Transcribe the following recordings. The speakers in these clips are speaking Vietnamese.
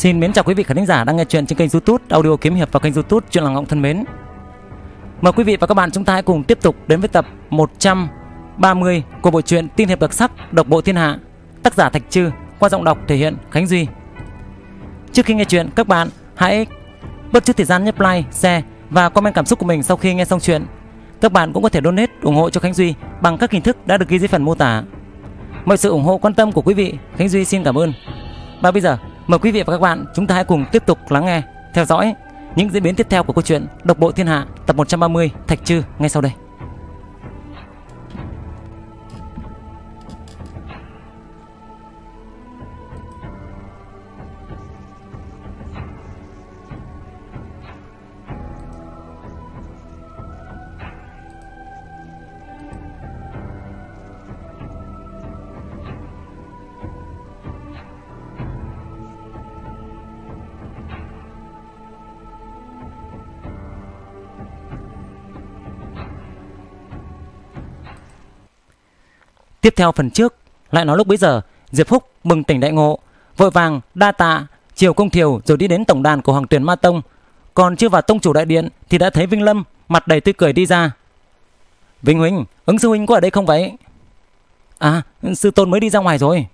Xin mến chào quý vị khán giả đang nghe chuyện trên kênh YouTube Audio Kiếm Hiệp và kênh YouTube Chuyện Làng Ngọng thân mến. Mời quý vị và các bạn chúng ta hãy cùng tiếp tục đến với tập 130 của bộ truyện Tiên hiệp đặc sắc Độc bộ thiên hạ, tác giả Thạch Trư, qua giọng đọc thể hiện Khánh Duy. Trước khi nghe chuyện, các bạn hãy bớt chút thời gian nhấp like, share và comment cảm xúc của mình sau khi nghe xong chuyện. Các bạn cũng có thể donate ủng hộ cho Khánh Duy bằng các hình thức đã được ghi dưới phần mô tả. Mọi sự ủng hộ quan tâm của quý vị, Khánh Duy xin cảm ơn. Và bây giờ, mời quý vị và các bạn chúng ta hãy cùng tiếp tục lắng nghe, theo dõi những diễn biến tiếp theo của câu chuyện Độc bộ thiên hạ tập 130 Thạch Trư ngay sau đây. Tiếp theo phần trước, lại nói lúc bấy giờ, Diệp Phúc mừng tỉnh đại ngộ, vội vàng đa tạ chiều công thiều rồi đi đến tổng đàn của hoàng tuyển ma tông. Còn chưa vào tông chủ đại điện thì đã thấy Vinh Lâm mặt đầy tươi cười đi ra. Vinh huynh ứng sư huynh có ở đây không vậy? À sư tôn mới đi ra ngoài rồi.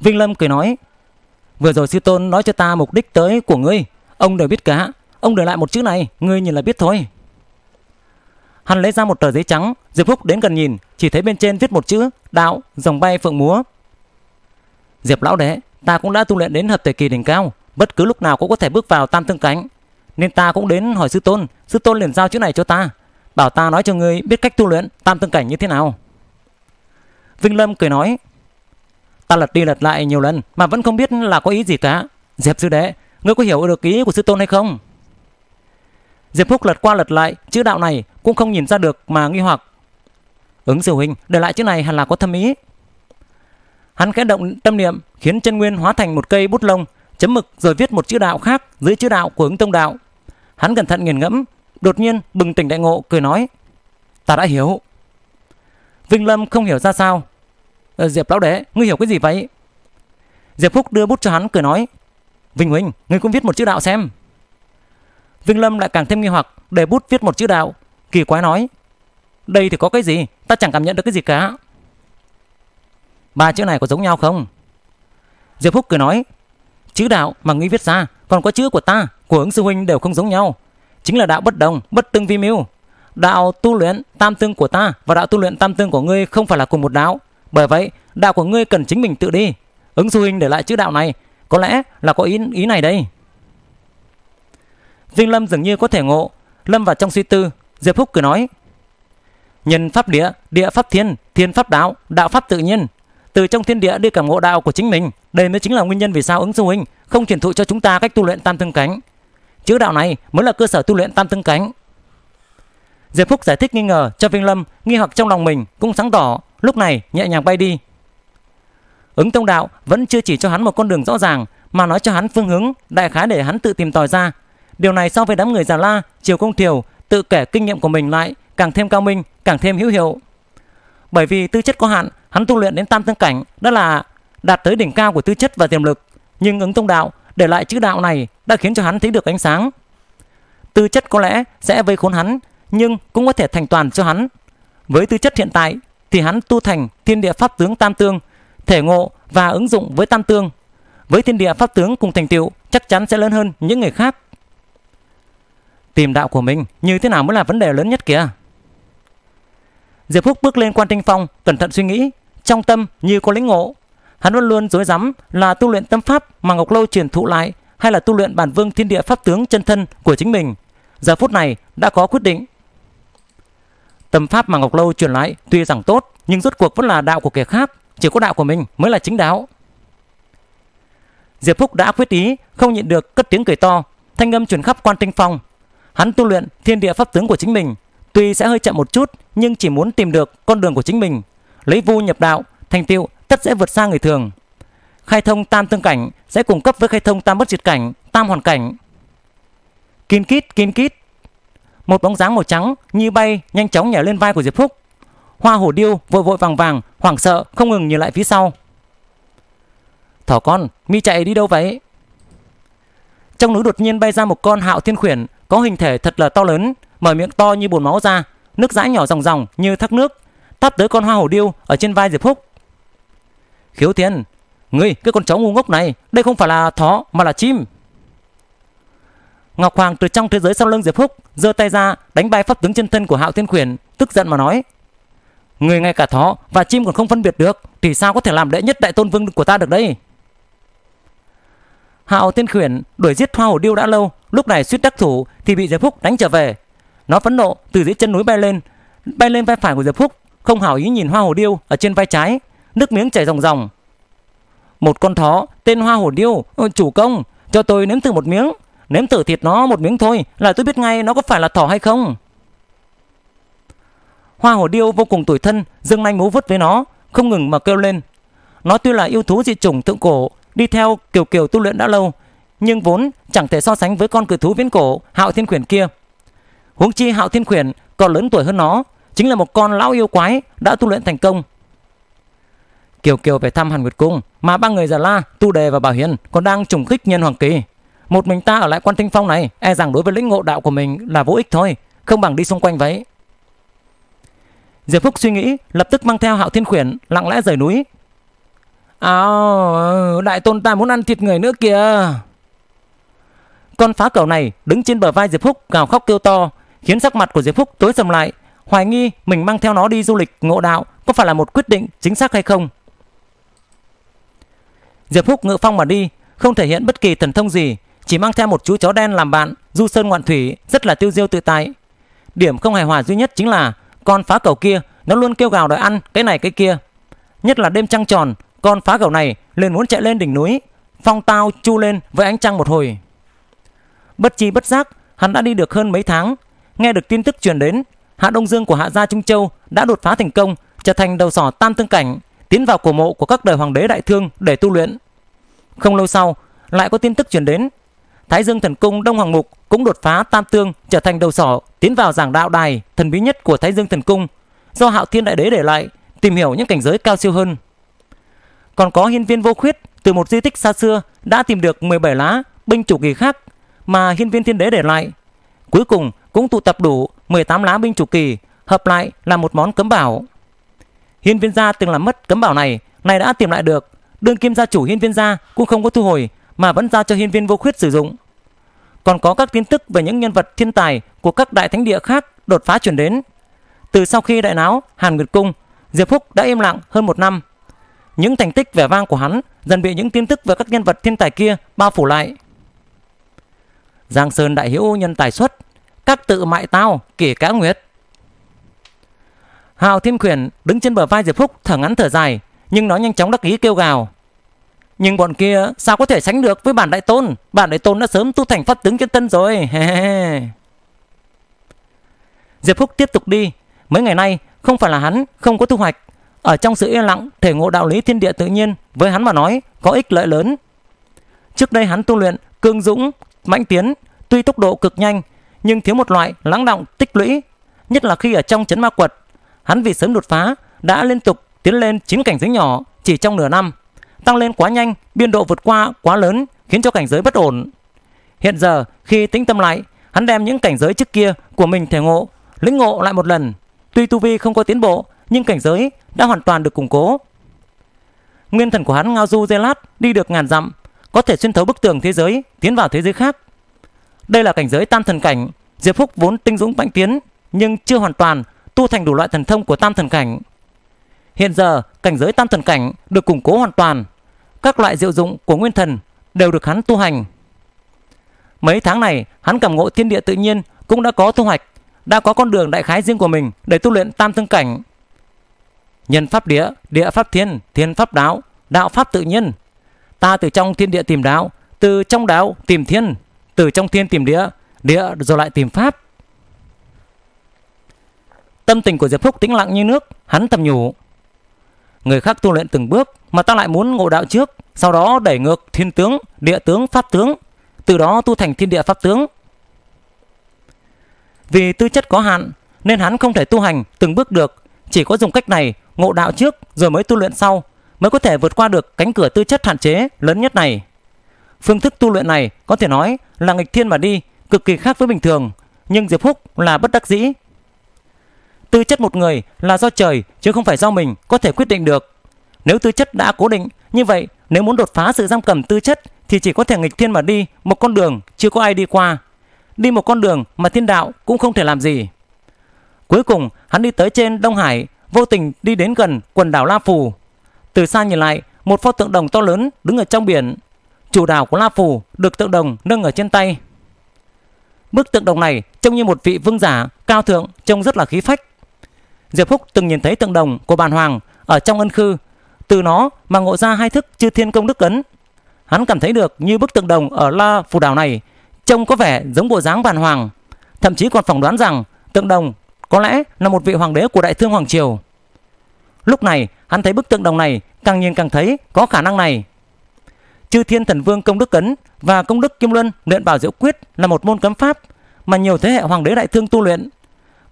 Vinh Lâm cười nói, Vừa rồi sư tôn nói cho ta mục đích tới của ngươi, Ông đều biết cả, Ông để lại một chữ này, Ngươi nhìn là biết thôi. Hắn lấy ra một tờ giấy trắng, Diệp Phúc đến gần nhìn, chỉ thấy bên trên viết một chữ đạo, dòng bay phượng múa. Diệp lão đệ, ta cũng đã tu luyện đến hợp thể kỳ đỉnh cao, bất cứ lúc nào cũng có thể bước vào tam tương cánh, nên ta cũng đến hỏi sư tôn, sư tôn liền giao chữ này cho ta, bảo ta nói cho ngươi biết cách tu luyện tam tương cảnh như thế nào. Vinh Lâm cười nói, ta lật đi lật lại nhiều lần mà vẫn không biết là có ý gì cả. Diệp sư đệ, ngươi có hiểu được ý của sư tôn hay không? Diệp Phúc lật qua lật lại chữ đạo này cũng không nhìn ra được mà nghi hoặc. Ứng diều huynh để lại chữ này hẳn là có thâm ý. Hắn khẽ động tâm niệm khiến chân nguyên hóa thành một cây bút lông chấm mực rồi viết một chữ đạo khác dưới chữ đạo của ứng tông đạo. Hắn cẩn thận nghiền ngẫm, đột nhiên bừng tỉnh đại ngộ cười nói: "Ta đã hiểu." Vinh Lâm không hiểu ra sao. Ờ, Diệp lão đệ, ngươi hiểu cái gì vậy? Diệp Phúc đưa bút cho hắn cười nói: "Vinh huynh, ngươi cũng viết một chữ đạo xem." Vinh Lâm lại càng thêm nghi hoặc, để bút viết một chữ đạo, kỳ quái nói: "Đây thì có cái gì? Ta chẳng cảm nhận được cái gì cả." Ba chữ này có giống nhau không? Diệp Phúc cười nói: "Chữ đạo mà ngươi viết ra, còn có chữ của ta, của ứng sư huynh đều không giống nhau, chính là đạo bất đồng, bất tương vi mưu. Đạo tu luyện tam tương của ta và đạo tu luyện tam tương của ngươi không phải là cùng một đạo, bởi vậy đạo của ngươi cần chính mình tự đi. Ứng sư huynh để lại chữ đạo này, có lẽ là có ý ý này đây." Vinh Lâm dường như có thể ngộ, lâm vào trong suy tư, Diệp Phúc cười nói: "Nhân pháp địa, địa pháp thiên, thiên pháp đạo, đạo pháp tự nhiên, từ trong thiên địa đi cảm ngộ đạo của chính mình, đây mới chính là nguyên nhân vì sao ứng sư huynh không truyền thụ cho chúng ta cách tu luyện tam tương cánh. Chữ đạo này mới là cơ sở tu luyện tam tương cánh." Diệp Phúc giải thích nghi ngờ cho Vinh Lâm, nghi hoặc trong lòng mình cũng sáng tỏ, lúc này nhẹ nhàng bay đi. Ứng Tông Đạo vẫn chưa chỉ cho hắn một con đường rõ ràng, mà nói cho hắn phương hướng, đại khái để hắn tự tìm tòi ra, Điều này so với đám người già la, Triều Công Thiều tự kể kinh nghiệm của mình lại càng thêm cao minh, càng thêm hữu hiệu. Bởi vì tư chất có hạn, hắn tu luyện đến tam tương cảnh đó là đạt tới đỉnh cao của tư chất và tiềm lực. Nhưng ứng tông đạo để lại chữ đạo này đã khiến cho hắn thấy được ánh sáng. Tư chất có lẽ sẽ vây khốn hắn, nhưng cũng có thể thành toàn cho hắn. Với tư chất hiện tại thì hắn tu thành thiên địa pháp tướng tam tương, thể ngộ và ứng dụng với tam tương. Với thiên địa pháp tướng cùng thành tựu chắc chắn sẽ lớn hơn những người khác Tìm đạo của mình như thế nào mới là vấn đề lớn nhất kìa. Diệp Phúc bước lên quan tinh phong, cẩn thận suy nghĩ, trong tâm như có lĩnh ngộ. Hắn luôn luôn dối rắm là tu luyện tâm pháp mà Ngọc Lâu truyền thụ lại hay là tu luyện bản vương thiên địa pháp tướng chân thân của chính mình. Giờ phút này đã có quyết định. Tâm pháp mà Ngọc Lâu truyền lại tuy rằng tốt nhưng rốt cuộc vẫn là đạo của kẻ khác, chỉ có đạo của mình mới là chính đạo. Diệp Phúc đã quyết ý, không nhịn được cất tiếng cười to, thanh âm truyền khắp quan tinh phong. Hắn tu luyện thiên địa pháp tướng của chính mình, tuy sẽ hơi chậm một chút nhưng chỉ muốn tìm được con đường của chính mình, lấy vu nhập đạo, thành tựu tất sẽ vượt xa người thường. Khai thông tam tương cảnh sẽ cung cấp với khai thông tam bất diệt cảnh, tam hoàn cảnh. Kim kít, kim kít. Một bóng dáng màu trắng như bay nhanh chóng nhảy lên vai của Diệp Phúc. Hoa hổ điêu vội vội vàng vàng, hoảng sợ không ngừng nhìn lại phía sau. Thỏ con, mi chạy đi đâu vậy? trong núi đột nhiên bay ra một con hạo thiên khuyển có hình thể thật là to lớn, mở miệng to như bồn máu ra, nước dãi nhỏ ròng ròng như thác nước, tắp tới con hoa hổ điêu ở trên vai Diệp Phúc. Khiếu Thiên, ngươi cái con chó ngu ngốc này, đây không phải là thỏ mà là chim. Ngọc Hoàng từ trong thế giới sau lưng Diệp Phúc giơ tay ra đánh bay pháp tướng chân thân của Hạo Thiên Quyền, tức giận mà nói: Người ngay cả thỏ và chim còn không phân biệt được Thì sao có thể làm đệ nhất đại tôn vương của ta được đây Hạo Thiên Quyền đuổi giết hoa hổ điêu đã lâu Lúc này suýt đắc thủ Thì bị Diệp Phúc đánh trở về. Nó phẫn nộ từ dưới chân núi bay lên Bay lên vai phải của Diệp Phúc Không hảo ý nhìn hoa hổ điêu ở trên vai trái Nước miếng chảy ròng ròng. Một con thỏ tên hoa hổ điêu Chủ công cho tôi nếm thử một miếng Nếm thử thịt nó một miếng thôi Là tôi biết ngay nó có phải là thỏ hay không. Hoa hổ điêu vô cùng tủi thân, dương nanh múa vút với nó, không ngừng mà kêu lên. Nó tuy là yêu thú dị chủng thượng cổ, đi theo kiểu kiểu tu luyện đã lâu, nhưng vốn chẳng thể so sánh với con cự thú viễn cổ Hạo Thiên Quyền kia. Huống chi Hạo Thiên Quyền còn lớn tuổi hơn nó, chính là một con lão yêu quái đã tu luyện thành công. Kiều Kiều về thăm Hàn Nguyệt Cung, mà ba người già la, Tu Đề và Bảo Hiền còn đang trùng kích nhân hoàng kỳ. Một mình ta ở lại quan tinh phong này, e rằng đối với lĩnh ngộ đạo của mình là vô ích thôi, không bằng đi xung quanh vậy. Diệp Phúc suy nghĩ, lập tức mang theo Hạo Thiên Khuyển lặng lẽ rời núi. À, đại tôn ta muốn ăn thịt người nữa kìa. Con phá cẩu này đứng trên bờ vai Diệp Phúc gào khóc kêu to, khiến sắc mặt của Diệp Phúc tối sầm lại, hoài nghi mình mang theo nó đi du lịch ngộ đạo có phải là một quyết định chính xác hay không. Diệp Phúc ngự phong mà đi, không thể hiện bất kỳ thần thông gì, chỉ mang theo một chú chó đen làm bạn, du sơn ngoạn thủy, rất là tiêu diêu tự tại. Điểm không hài hòa duy nhất chính là con phá cầu kia nó luôn kêu gào đòi ăn cái này cái kia. Nhất là đêm trăng tròn, con phá cầu này liền muốn chạy lên đỉnh núi, phong tao chu lên với ánh trăng một hồi. Bất chi bất giác, hắn đã đi được hơn mấy tháng, nghe được tin tức truyền đến, Hạ Đông Dương của Hạ gia Trung Châu đã đột phá thành công, trở thành đầu sỏ tam tương cảnh, tiến vào cổ mộ của các đời hoàng đế đại thương để tu luyện. Không lâu sau, lại có tin tức truyền đến, Thái Dương Thần Cung Đông Hoàng Mục cũng đột phá tam tương trở thành đầu sỏ tiến vào giảng đạo đài thần bí nhất của Thái Dương Thần Cung do Hạo Thiên Đại Đế để lại tìm hiểu những cảnh giới cao siêu hơn. Còn có hiên viên vô khuyết từ một di tích xa xưa đã tìm được 17 lá binh chủ kỳ khác mà hiên viên thiên đế để lại. Cuối cùng cũng tụ tập đủ 18 lá binh chủ kỳ hợp lại là một món cấm bảo. Hiên viên gia từng làm mất cấm bảo này, này đã tìm lại được. Đương kim gia chủ hiên viên gia cũng không có thu hồi mà vẫn giao cho hiên viên vô khuyết sử dụng. Còn có các tin tức về những nhân vật thiên tài của các đại thánh địa khác đột phá truyền đến. Từ sau khi đại náo Hàn Nguyệt Cung, Diệp Phúc đã im lặng hơn một năm. Những thành tích vẻ vang của hắn dần bị những tin tức về các nhân vật thiên tài kia bao phủ lại. Giang Sơn đại hữu nhân tài xuất, các tự mại tao kể cả nguyệt. Hào Thiên Quyền đứng trên bờ vai Diệp Phúc thở ngắn thở dài, nhưng nó nhanh chóng đắc ý kêu gào. Nhưng bọn kia sao có thể sánh được với bản đại tôn Bản đại tôn đã sớm tu thành phát tướng chân tân rồi Diệp Phúc tiếp tục đi Mấy ngày nay không phải là hắn không có thu hoạch Ở trong sự yên lặng thể ngộ đạo lý thiên địa tự nhiên Với hắn mà nói có ích lợi lớn Trước đây hắn tu luyện cương dũng, mãnh tiến Tuy tốc độ cực nhanh Nhưng thiếu một loại lắng động tích lũy Nhất là khi ở trong chấn ma quật Hắn vì sớm đột phá đã liên tục tiến lên chín cảnh giới nhỏ chỉ trong nửa năm tăng lên quá nhanh, biên độ vượt qua quá lớn khiến cho cảnh giới bất ổn. Hiện giờ khi tĩnh tâm lại, hắn đem những cảnh giới trước kia của mình thể ngộ, lĩnh ngộ lại một lần. Tuy tu vi không có tiến bộ, nhưng cảnh giới đã hoàn toàn được củng cố. Nguyên thần của hắn ngao du dây lát đi được ngàn dặm, có thể xuyên thấu bức tường thế giới, tiến vào thế giới khác. Đây là cảnh giới tam thần cảnh, Diệp Phúc vốn tinh dũng mạnh tiến, nhưng chưa hoàn toàn tu thành đủ loại thần thông của tam thần cảnh. Hiện giờ, cảnh giới tam thần cảnh được củng cố hoàn toàn. Các loại diệu dụng của nguyên thần đều được hắn tu hành. Mấy tháng này, hắn cảm ngộ thiên địa tự nhiên cũng đã có thu hoạch, đã có con đường đại khái riêng của mình để tu luyện tam thân cảnh. Nhân pháp địa, địa pháp thiên, thiên pháp đạo, đạo pháp tự nhiên. Ta từ trong thiên địa tìm đạo, từ trong đạo tìm thiên, từ trong thiên tìm địa, địa rồi lại tìm pháp. Tâm tình của Diệp Phúc tĩnh lặng như nước, hắn thầm nhủ. Người khác tu luyện từng bước mà ta lại muốn ngộ đạo trước, sau đó đẩy ngược thiên tướng, địa tướng, pháp tướng, từ đó tu thành thiên địa pháp tướng. Vì tư chất có hạn nên hắn không thể tu hành từng bước được, chỉ có dùng cách này ngộ đạo trước rồi mới tu luyện sau mới có thể vượt qua được cánh cửa tư chất hạn chế lớn nhất này. Phương thức tu luyện này có thể nói là nghịch thiên mà đi, cực kỳ khác với bình thường, nhưng Diệp Phúc là bất đắc dĩ. Tư chất một người là do trời chứ không phải do mình có thể quyết định được. Nếu tư chất đã cố định, như vậy nếu muốn đột phá sự giam cầm tư chất thì chỉ có thể nghịch thiên mà đi một con đường chưa có ai đi qua. Đi một con đường mà thiên đạo cũng không thể làm gì. Cuối cùng hắn đi tới trên Đông Hải, vô tình đi đến gần quần đảo La Phù. Từ xa nhìn lại, một pho tượng đồng to lớn đứng ở trong biển. Chủ đảo của La Phù được tượng đồng nâng ở trên tay. Bức tượng đồng này trông như một vị vương giả cao thượng, trông rất là khí phách. Diệp Húc từng nhìn thấy tượng đồng của bàn hoàng ở trong ân khư, từ nó mà ngộ ra hai thức chư thiên công đức ấn. Hắn cảm thấy được như bức tượng đồng ở La Phù đảo này trông có vẻ giống bộ dáng bàn hoàng, thậm chí còn phỏng đoán rằng tượng đồng có lẽ là một vị hoàng đế của đại thương hoàng triều. Lúc này, hắn thấy bức tượng đồng này càng nhìn càng thấy có khả năng này. Chư Thiên Thần Vương công đức cấn và công đức Kim Luân luyện bảo diệu quyết là một môn cấm pháp mà nhiều thế hệ hoàng đế đại thương tu luyện.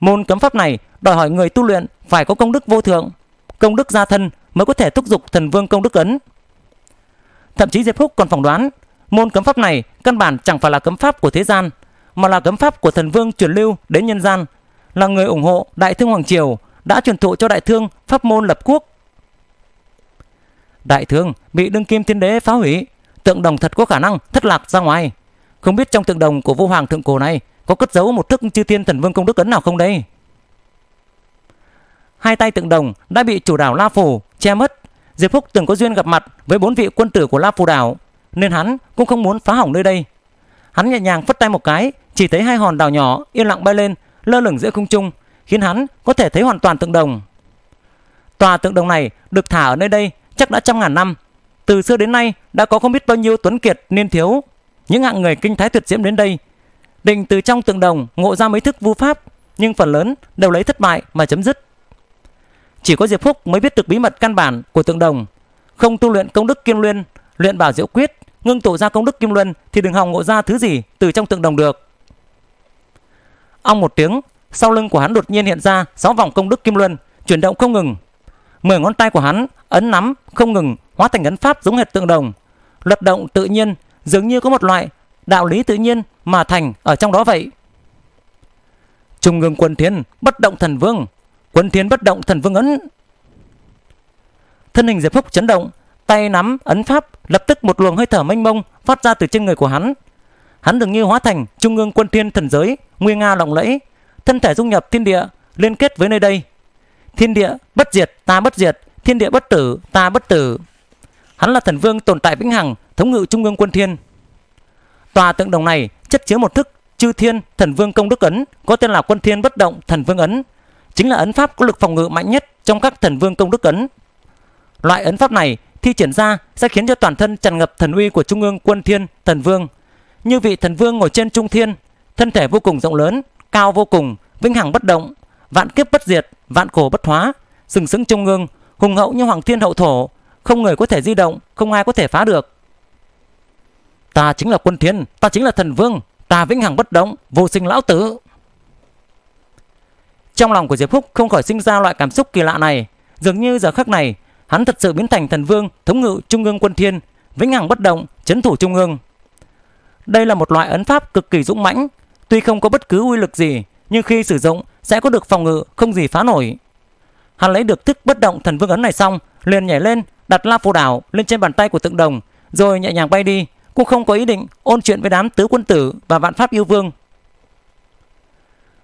Môn cấm pháp này đòi hỏi người tu luyện phải có công đức vô thượng, công đức gia thân mới có thể thúc giục thần vương công đức ấn. Thậm chí Diệp Phúc còn phỏng đoán môn cấm pháp này căn bản chẳng phải là cấm pháp của thế gian mà là cấm pháp của thần vương truyền lưu đến nhân gian là người ủng hộ Đại Thương Hoàng Triều đã truyền thụ cho Đại Thương pháp môn lập quốc. Đại Thương bị đương kim thiên đế phá hủy, tượng đồng thật có khả năng thất lạc ra ngoài. Không biết trong tượng đồng của vô hoàng thượng cổ này có cất giấu một thức chư thiên thần vương công đức ấn nào không đây? Hai tay tượng đồng đã bị chủ đảo La Phủ che mất. Diệp Phúc từng có duyên gặp mặt với bốn vị quân tử của La Phủ đảo, nên hắn cũng không muốn phá hỏng nơi đây. Hắn nhẹ nhàng phất tay một cái, chỉ thấy hai hòn đảo nhỏ yên lặng bay lên lơ lửng giữa không trung, khiến hắn có thể thấy hoàn toàn tượng đồng. Tòa tượng đồng này được thả ở nơi đây chắc đã trăm ngàn năm. Từ xưa đến nay đã có không biết bao nhiêu tuấn kiệt niên thiếu, những hạng người kinh thái tuyệt diễm đến đây, định từ trong tượng đồng ngộ ra mấy thức vu pháp, nhưng phần lớn đều lấy thất bại mà chấm dứt. Chỉ có Diệp Phúc mới biết được bí mật căn bản của tượng đồng, không tu luyện công đức kim luân, luyện bảo diệu quyết, ngưng tụ ra công đức kim luân thì đừng hòng ngộ ra thứ gì từ trong tượng đồng được. ông một tiếng, sau lưng của hắn đột nhiên hiện ra sáu vòng công đức kim luân, chuyển động không ngừng. Mười ngón tay của hắn ấn nắm không ngừng hóa thành ấn pháp giống hệt tượng đồng, luật động tự nhiên, dường như có một loại đạo lý tự nhiên mà thành ở trong đó vậy. Trung ương quân thiên, bất động thần vương, quân thiên bất động thần vương ấn. Thân hình Diệp Phúc chấn động, tay nắm ấn pháp, lập tức một luồng hơi thở mênh mông phát ra từ trên người của hắn, hắn dường như hóa thành trung ương quân thiên thần giới, nguy nga lộng lẫy, thân thể dung nhập thiên địa, liên kết với nơi đây. Thiên địa bất diệt, ta bất diệt, thiên địa bất tử, ta bất tử. Hắn là thần vương tồn tại vĩnh hằng, thống ngự trung ương quân thiên. Tòa tượng đồng này chất chứa một thức chư thiên thần vương công đức ấn, có tên là quân thiên bất động thần vương ấn, chính là ấn pháp có lực phòng ngự mạnh nhất trong các thần vương công đức ấn. Loại ấn pháp này thi triển ra sẽ khiến cho toàn thân tràn ngập thần uy của trung ương quân thiên thần vương như vị thần vương ngồi trên trung thiên, thân thể vô cùng rộng lớn, cao vô cùng, vĩnh hằng bất động, vạn kiếp bất diệt, vạn cổ bất hóa, sừng sững trung ương, hùng hậu như hoàng thiên hậu thổ, không người có thể di động, không ai có thể phá được. Ta chính là quân thiên, ta chính là thần vương, ta vĩnh hằng bất động, vô sinh lão tử. Trong lòng của Diệp Phúc không khỏi sinh ra loại cảm xúc kỳ lạ này, dường như giờ khắc này, hắn thật sự biến thành thần vương, thống ngự trung ương quân thiên, vĩnh hằng bất động, chấn thủ trung ương. Đây là một loại ấn pháp cực kỳ dũng mãnh, tuy không có bất cứ uy lực gì, nhưng khi sử dụng sẽ có được phòng ngự không gì phá nổi. Hắn lấy được thức bất động thần vương ấn này xong, liền nhảy lên, đặt La Phù Đảo lên trên bàn tay của tượng đồng, rồi nhẹ nhàng bay đi, cũng không có ý định ôn chuyện với đám tứ quân tử và vạn pháp yêu vương.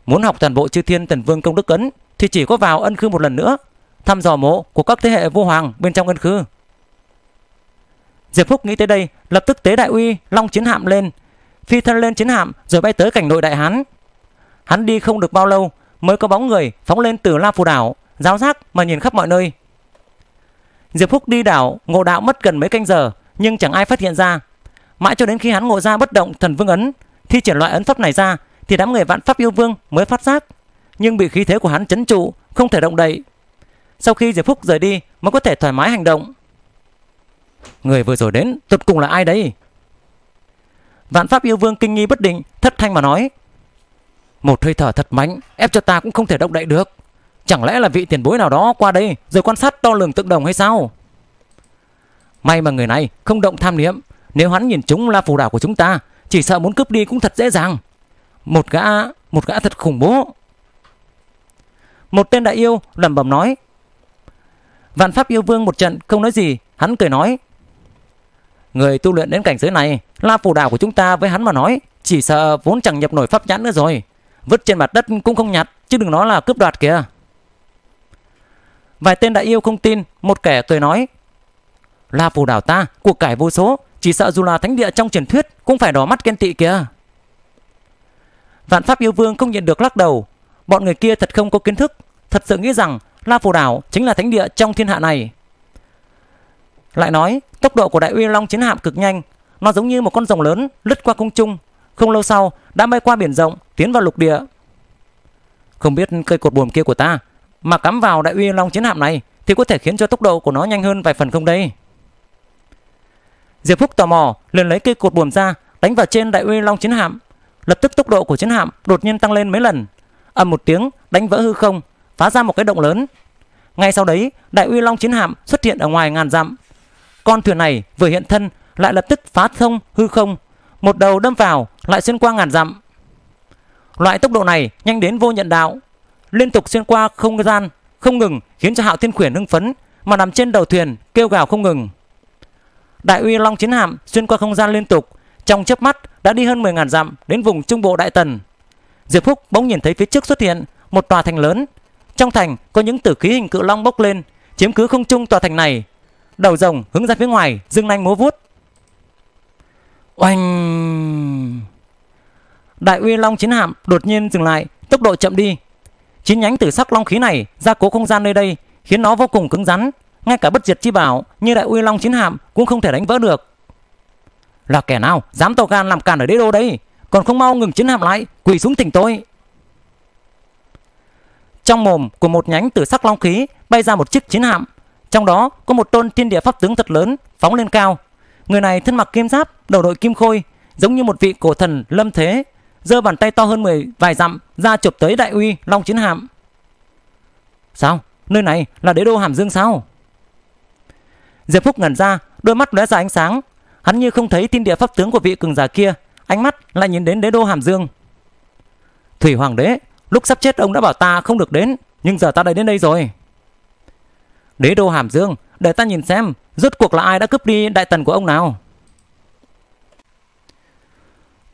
Muốn học toàn bộ chư thiên thần vương công đức ấn thì chỉ có vào ân khư một lần nữa, thăm dò mộ của các thế hệ vô hoàng bên trong ân khư. Diệp Phúc nghĩ tới đây, lập tức tế đại uy long chiến hạm lên, phi thân lên chiến hạm rồi bay tới cảnh nội đại hán. Hắn đi không được bao lâu mới có bóng người phóng lên từ La Phù đảo, giáo giác mà nhìn khắp mọi nơi. Diệp Phúc đi đảo ngộ đạo mất gần mấy canh giờ nhưng chẳng ai phát hiện ra. Mãi cho đến khi hắn ngộ ra bất động thần vương ấn, thi triển loại ấn pháp này ra thì đám người vạn pháp yêu vương mới phát giác, nhưng bị khí thế của hắn chấn trụ, không thể động đậy. Sau khi Diệp Phúc rời đi mới có thể thoải mái hành động. Người vừa rồi đến Tụt cùng là ai đấy Vạn pháp yêu vương kinh nghi bất định Thất thanh mà nói một hơi thở thật mạnh Ép cho ta cũng không thể động đậy được. Chẳng lẽ là vị tiền bối nào đó qua đây, Rồi quan sát đo lường tượng đồng hay sao? May mà người này không động tham niệm, Nếu hắn nhìn chúng là phù đảo của chúng ta, Chỉ sợ muốn cướp đi cũng thật dễ dàng. Một gã Một gã thật khủng bố. Một tên đại yêu lẩm bẩm nói, Vạn pháp yêu vương một trận không nói gì, Hắn cười nói. Người tu luyện đến cảnh giới này La phù đảo của chúng ta với hắn mà nói, Chỉ sợ vốn chẳng nhập nổi pháp nhãn nữa rồi. Vứt trên mặt đất cũng không nhặt, Chứ đừng nói là cướp đoạt kìa. Vài tên đại yêu không tin, Một kẻ cười nói, La phù đảo ta, cuộc cải vô số, Chỉ sợ dù là thánh địa trong truyền thuyết Cũng phải đỏ mắt ghen tị kìa. Vạn pháp yêu vương không nhận được lắc đầu, Bọn người kia thật không có kiến thức, Thật sự nghĩ rằng La phù đảo chính là thánh địa trong thiên hạ này. Lại nói, Tốc độ của đại uy long chiến hạm cực nhanh, Nó giống như một con rồng lớn lướt qua cung trung không lâu sau đã bay qua biển rộng Tiến vào lục địa Không biết cây cột buồm kia của ta Mà cắm vào đại uy long chiến hạm này Thì có thể khiến cho tốc độ của nó nhanh hơn vài phần không đây Diệp Phúc tò mò liền lấy cây cột buồm ra đánh vào trên đại uy long chiến hạm. Lập tức tốc độ của chiến hạm đột nhiên tăng lên mấy lần. ầm một tiếng đánh vỡ hư không, phá ra một cái động lớn. Ngay sau đấy, đại uy long chiến hạm xuất hiện ở ngoài ngàn dặm. Con thuyền này vừa hiện thân lại lập tức phá thông hư không, một đầu đâm vào lại xuyên qua ngàn dặm. Loại tốc độ này nhanh đến vô nhận đạo, liên tục xuyên qua không gian, không ngừng khiến cho Hạo Thiên Khuyển hưng phấn mà nằm trên đầu thuyền kêu gào không ngừng. Đại uy long chiến hạm xuyên qua không gian liên tục, trong chớp mắt đã đi hơn 10.000 dặm đến vùng trung bộ Đại Tần. Diệp Phúc bỗng nhìn thấy phía trước xuất hiện một tòa thành lớn. Trong thành có những tử khí hình cự long bốc lên, chiếm cứ không trung tòa thành này. Đầu rồng hướng ra phía ngoài, dương nanh múa vuốt. Oanh! Đại uy long chiến hạm đột nhiên dừng lại, tốc độ chậm đi. Chín nhánh tử sắc long khí này gia cố không gian nơi đây, khiến nó vô cùng cứng rắn, ngay cả bất diệt chi bảo như đại uy long chiến hạm cũng không thể đánh vỡ được. Là kẻ nào dám to gan làm cản ở đế đô đấy còn không mau ngừng chiến hạm lại quỳ xuống tỉnh tôi. Trong mồm của một nhánh tử sắc long khí bay ra một chiếc chiến hạm. Trong đó có một tôn thiên địa pháp tướng thật lớn phóng lên cao người này thân mặc kim giáp đầu đội kim khôi giống như một vị cổ thần lâm thế giơ bàn tay to hơn 10 vài dặm ra chụp tới đại uy long chiến hạm sao nơi này là đế đô hàm dương sao Diệp Phúc ngẩn ra, đôi mắt lóe ra ánh sáng. Hắn như không thấy tin địa pháp tướng của vị cường giả kia, ánh mắt lại nhìn đến đế đô Hàm Dương. Thủy Hoàng đế, lúc sắp chết ông đã bảo ta không được đến, nhưng giờ ta đã đến đây rồi. Đế đô Hàm Dương, để ta nhìn xem, rốt cuộc là ai đã cướp đi đại tần của ông nào.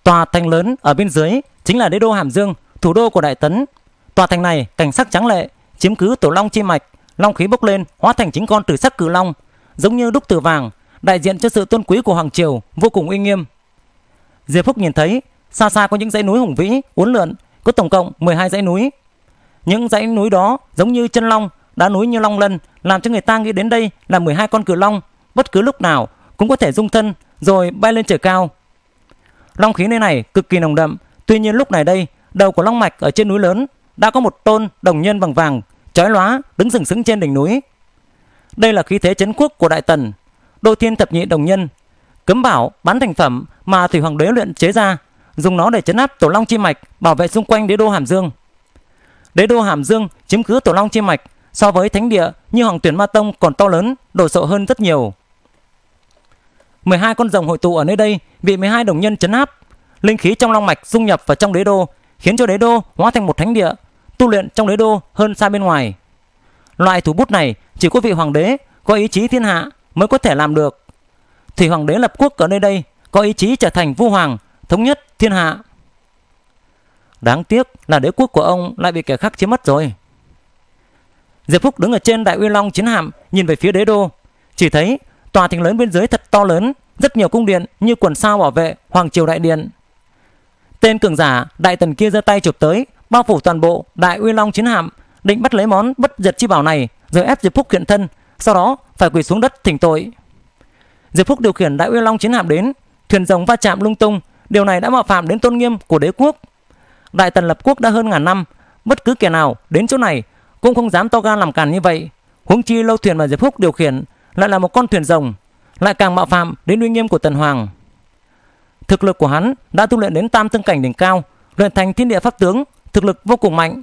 Tòa thành lớn ở bên dưới chính là đế đô Hàm Dương, thủ đô của đại tấn. Tòa thành này cảnh sắc trắng lệ, chiếm cứ tổ long chi mạch, long khí bốc lên hóa thành chính con tử sắc cử long, giống như đúc từ vàng, đại diện cho sự tôn quý của hoàng triều, vô cùng uy nghiêm. Diệp Phúc nhìn thấy xa xa có những dãy núi hùng vĩ, uốn lượn, có tổng cộng 12 dãy núi. Những dãy núi đó giống như chân long, đá núi như long lân, làm cho người ta nghĩ đến đây là 12 con cự long, bất cứ lúc nào cũng có thể dung thân rồi bay lên trời cao. Long khí nơi này cực kỳ nồng đậm, tuy nhiên lúc này đây, đầu của long mạch ở trên núi lớn đã có một tôn đồng nhân bằng vàng chói lóa đứng sừng sững trên đỉnh núi. Đây là khí thế chấn quốc của Đại Tần, Đô Thiên Thập Nhị Đồng Nhân, cấm bảo bán thành phẩm mà Thủy Hoàng đế luyện chế ra, dùng nó để chấn áp Tổ Long Chi Mạch, bảo vệ xung quanh đế đô Hàm Dương. Đế đô Hàm Dương chiếm cứ Tổ Long Chi Mạch so với thánh địa như Hoàng Tuyển Ma Tông còn to lớn, đồ sộ hơn rất nhiều. 12 con rồng hội tụ ở nơi đây bị 12 đồng nhân chấn áp, linh khí trong long mạch dung nhập vào trong đế đô, khiến cho đế đô hóa thành một thánh địa, tu luyện trong đế đô hơn xa bên ngoài. Loại thủ bút này chỉ có vị hoàng đế có ý chí thiên hạ mới có thể làm được. Thủy hoàng đế lập quốc ở nơi đây có ý chí trở thành vua hoàng, thống nhất thiên hạ. Đáng tiếc là đế quốc của ông lại bị kẻ khác chiếm mất rồi. Diệp Phúc đứng ở trên đại uy long chiến hạm nhìn về phía đế đô, chỉ thấy tòa thành lớn bên dưới thật to lớn, rất nhiều cung điện như quần sao bảo vệ hoàng triều đại điện. Tên cường giả đại tần kia giơ tay chụp tới, bao phủ toàn bộ đại uy long chiến hạm định bắt lấy món bất diệt chi bảo này rồi ép Diệp Phúc hiện thân, sau đó phải quỳ xuống đất thỉnh tội. Diệp Phúc điều khiển Đại Uy Long chiến hạm đến, thuyền rồng va chạm lung tung, điều này đã mạo phạm đến tôn nghiêm của đế quốc. Đại Tần lập quốc đã hơn ngàn năm, bất cứ kẻ nào đến chỗ này cũng không dám to gan làm càn như vậy. Huống chi lâu thuyền mà Diệp Phúc điều khiển lại là một con thuyền rồng, lại càng mạo phạm đến uy nghiêm của Tần Hoàng. Thực lực của hắn đã tu luyện đến tam tương cảnh đỉnh cao, luyện thành thiên địa pháp tướng, thực lực vô cùng mạnh.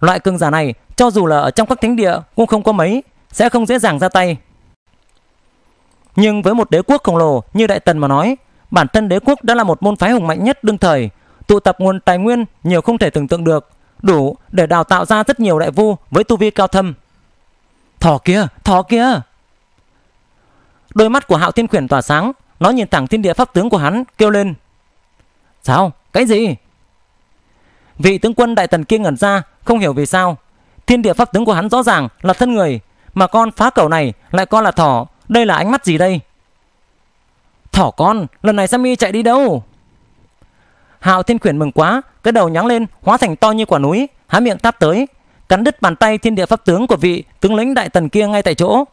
Loại cường giả này cho dù là ở trong các thánh địa cũng không có mấy, sẽ không dễ dàng ra tay. Nhưng với một đế quốc khổng lồ như Đại Tần mà nói, bản thân đế quốc đã là một môn phái hùng mạnh nhất đương thời, tụ tập nguồn tài nguyên nhiều không thể tưởng tượng được, đủ để đào tạo ra rất nhiều đại vu với tu vi cao thâm. Thỏ kia, thỏ kia. Đôi mắt của Hạo Thiên Khuyển tỏa sáng, nó nhìn thẳng thiên địa pháp tướng của hắn, kêu lên. Sao? Cái gì? Vị tướng quân đại tần kia ngẩn ra, không hiểu vì sao. Thiên địa pháp tướng của hắn rõ ràng là thân người, mà con phá cầu này lại coi là thỏ, đây là ánh mắt gì đây? Thỏ con, lần này Sammy chạy đi đâu? Hạo Thiên Quyền mừng quá, cái đầu nhắng lên, hóa thành to như quả núi, há miệng táp tới, cắn đứt bàn tay thiên địa pháp tướng của vị tướng lĩnh đại tần kia ngay tại chỗ.